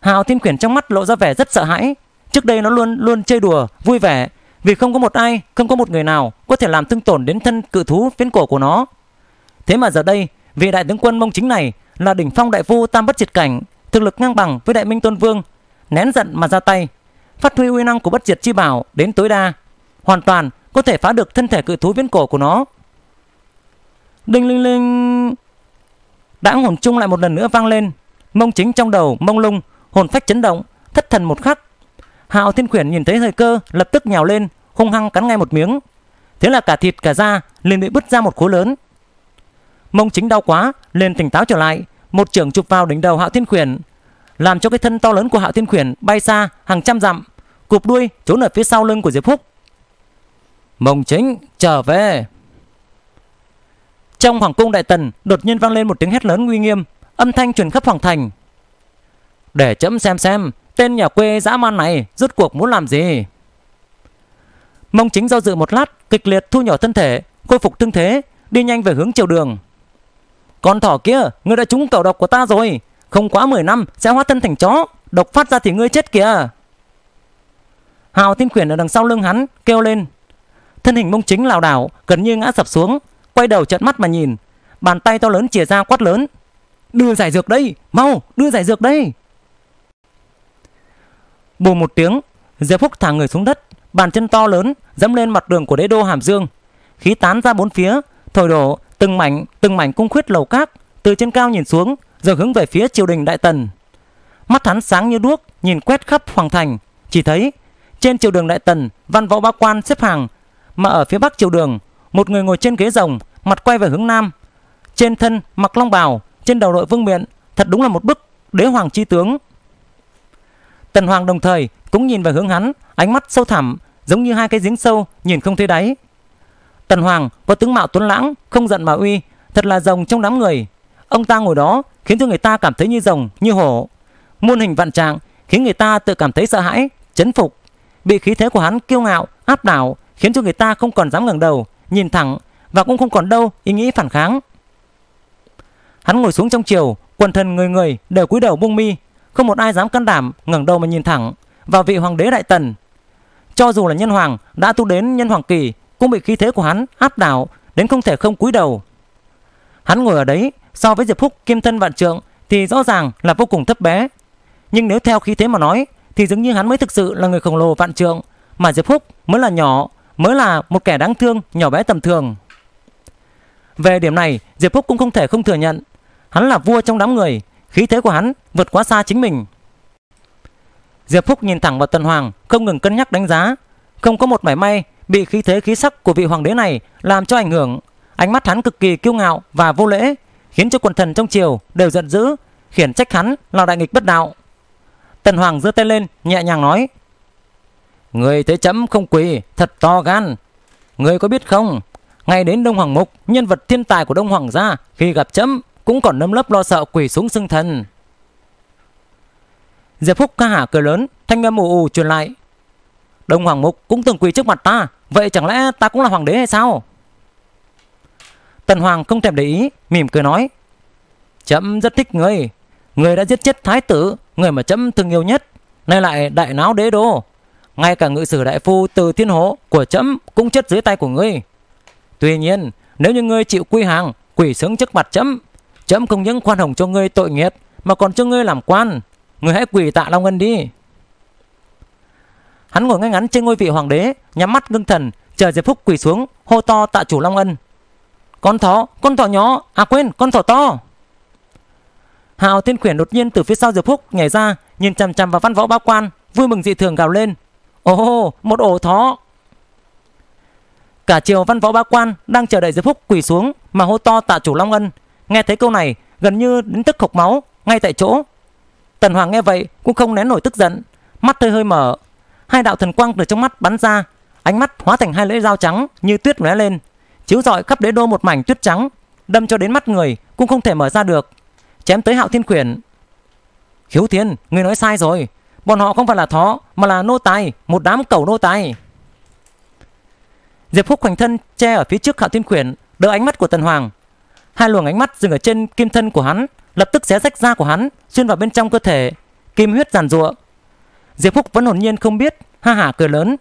Hào Thiên Quyển trong mắt lộ ra vẻ rất sợ hãi. Trước đây nó luôn luôn chơi đùa, vui vẻ, vì không có một ai, không có một người nào có thể làm thương tổn đến thân cự thú phiến cổ của nó. Thế mà giờ đây, vị đại tướng quân mông chính này là đỉnh phong đại phu tam bất diệt cảnh, thực lực ngang bằng với đại minh tôn vương, nén giận mà ra tay, phát huy uy năng của bất diệt chi bảo đến tối đa, hoàn toàn có thể phá được thân thể cự thú viễn cổ của nó. Đinh linh linh. Đãng hồn chung lại một lần nữa vang lên, mông chính trong đầu mông lung, hồn phách chấn động, thất thần một khắc. Hạo Thiên Quyển nhìn thấy thời cơ, lập tức nhào lên, hung hăng cắn ngay một miếng. Thế là cả thịt cả da liền bị bứt ra một khối lớn. Mông chính đau quá, liền tỉnh táo trở lại, một trưởng chụp vào đỉnh đầu Hạo Thiên Quyển, làm cho cái thân to lớn của Hạo Thiên Quyển bay xa hàng trăm dặm, cụp đuôi trốn ở phía sau lưng của Diệp Phúc. Mông chính, trở về. Trong hoàng cung đại tần, Đột nhiên vang lên một tiếng hét lớn uy nghiêm, Âm thanh truyền khắp hoàng thành. Để chấm xem xem, Tên nhà quê dã man này rốt cuộc muốn làm gì? Mông chính do dự một lát, Kịch liệt thu nhỏ thân thể, Khôi phục thương thế, Đi nhanh về hướng chiều đường. Con thỏ kia, Ngươi đã trúng cầu độc của ta rồi, Không quá 10 năm sẽ hóa thân thành chó, Độc phát ra thì ngươi chết kìa. Hào thiên quyền ở đằng sau lưng hắn, Kêu lên thân hình mông chính lảo đảo, gần như ngã sập xuống, quay đầu trợn mắt mà nhìn. Bàn tay to lớn chìa ra quát lớn, đưa giải dược đây, mau, đưa giải dược đây. Bù một tiếng, diệp phúc thả người xuống đất, bàn chân to lớn dẫm lên mặt đường của đế đô hàm dương. Khí tán ra bốn phía, thổi đổ từng mảnh từng mảnh cung khuyết lầu cát từ trên cao nhìn xuống, rồi hướng về phía triều đình đại tần. Mắt hắn sáng như đuốc, nhìn quét khắp hoàng thành, chỉ thấy trên triều đường đại tần, văn võ ba quan xếp hàng mà ở phía bắc chiều đường, một người ngồi trên ghế rồng, mặt quay về hướng nam. Trên thân mặc long bào, trên đầu đội vương miện, thật đúng là một bức đế hoàng chi tướng. Tần Hoàng đồng thời cũng nhìn về hướng hắn, ánh mắt sâu thẳm, giống như hai cái giếng sâu nhìn không thấy đáy. Tần Hoàng có tướng mạo tuấn lãng, không giận mà uy, thật là rồng trong đám người. Ông ta ngồi đó khiến cho người ta cảm thấy như rồng, như hổ. Muôn hình vạn trạng khiến người ta tự cảm thấy sợ hãi, chấn phục. Bị khí thế của hắn kiêu ngạo, áp đảo khiến cho người ta không còn dám ngẩng đầu nhìn thẳng và cũng không còn đâu ý nghĩ phản kháng. Hắn ngồi xuống trong chiều, quần thần người người đều cúi đầu buông mi, không một ai dám can đảm ngẩng đầu mà nhìn thẳng vào vị hoàng đế đại tần. Cho dù là nhân hoàng đã tu đến nhân hoàng kỳ, cũng bị khí thế của hắn áp đảo đến không thể không cúi đầu. Hắn ngồi ở đấy, so với Diệp Phúc kim thân vạn trượng thì rõ ràng là vô cùng thấp bé. Nhưng nếu theo khí thế mà nói thì dường như hắn mới thực sự là người khổng lồ vạn trượng, mà Diệp Phúc mới là nhỏ, mới là một kẻ đáng thương, nhỏ bé tầm thường. Về điểm này, Diệp Phúc cũng không thể không thừa nhận, hắn là vua trong đám người, khí thế của hắn vượt quá xa chính mình. Diệp Phúc nhìn thẳng vào Tần Hoàng, không ngừng cân nhắc đánh giá, không có một mảy may bị khí thế khí sắc của vị hoàng đế này làm cho ảnh hưởng. Ánh mắt hắn cực kỳ kiêu ngạo và vô lễ, khiến cho quần thần trong triều đều giận dữ, khiển trách hắn là đại nghịch bất đạo. Tần Hoàng giơ tay lên, nhẹ nhàng nói: "Người thấy chấm không quỳ, thật to gan. Người có biết không, ngay đến Đông Hoàng Mục, nhân vật thiên tài của Đông Hoàng gia, khi gặp chấm cũng còn nâm lấp lo sợ quỳ xuống xưng thần." Diệp Phúc ca hả cười lớn, thanh âm ù ù truyền lại. Đông Hoàng Mục cũng từng quỳ trước mặt ta, vậy chẳng lẽ ta cũng là hoàng đế hay sao? Tần Hoàng không thèm để ý, mỉm cười nói. Chấm rất thích người, người đã giết chết thái tử, người mà chấm thương yêu nhất, nay lại đại náo đế đô. Ngay cả ngự sử đại phu từ thiên hộ của trẫm cũng chết dưới tay của ngươi. Tuy nhiên, nếu như ngươi chịu quy hàng, quỷ sướng trước mặt trẫm trẫm không những khoan hồng cho ngươi tội nghiệp, mà còn cho ngươi làm quan. Ngươi hãy quỳ tạ Long Ân đi. Hắn ngồi ngay ngắn trên ngôi vị hoàng đế, nhắm mắt ngưng thần, chờ Diệp Phúc quỳ xuống, hô to tạ chủ Long Ân. Con thỏ, con thỏ nhỏ, à quên, con thỏ to. Hào Thiên Quyển đột nhiên từ phía sau Diệp Phúc nhảy ra, nhìn chằm chằm vào văn võ bá quan, vui mừng dị thường gào lên. Ồ, một ổ thó! Cả triều văn võ bá quan đang chờ đợi Diệp Phúc quỳ xuống mà hô to tạ chủ Long Ân. Nghe thấy câu này, gần như đến tức khộc máu ngay tại chỗ. Tần Hoàng nghe vậy cũng không nén nổi tức giận, mắt hơi hơi mở, hai đạo thần quang từ trong mắt bắn ra, ánh mắt hóa thành hai lưỡi dao trắng như tuyết lóe lên, chiếu rọi khắp đế đô một mảnh tuyết trắng, đâm cho đến mắt người cũng không thể mở ra được, chém tới Hạo Thiên Quyển. Khiếu Thiên, người nói sai rồi, bọn họ không phải là thó mà là nô tài, một đám cẩu nô tài. Diệp Phúc khoanh thân che ở phía trước Hạo Thiên Quyển, đỡ ánh mắt của Tần Hoàng. Hai luồng ánh mắt dừng ở trên kim thân của hắn, lập tức xé rách da của hắn, xuyên vào bên trong cơ thể, kim huyết giàn giụa. Diệp Phúc vẫn hồn nhiên không biết, ha hả cười lớn.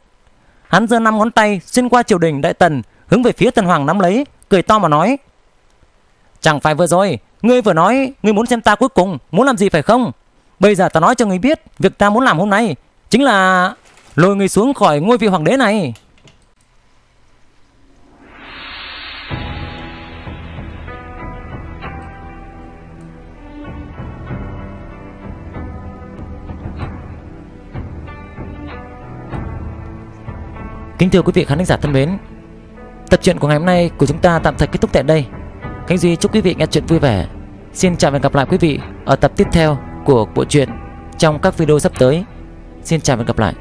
Hắn giơ năm ngón tay xuyên qua triều đình đại tần, hướng về phía Tần Hoàng nắm lấy, cười to mà nói: "Chẳng phải vừa rồi, ngươi vừa nói ngươi muốn xem ta cuối cùng muốn làm gì phải không? Bây giờ ta nói cho người biết, việc ta muốn làm hôm nay chính là lôi người xuống khỏi ngôi vị hoàng đế này." Kính thưa quý vị khán giả thân mến Tập truyện của ngày hôm nay của chúng ta tạm thời kết thúc tại đây. Khánh Duy chúc quý vị nghe chuyện vui vẻ. Xin chào và gặp lại quý vị ở tập tiếp theo của bộ truyện Trong các video sắp tới. Xin chào và gặp lại.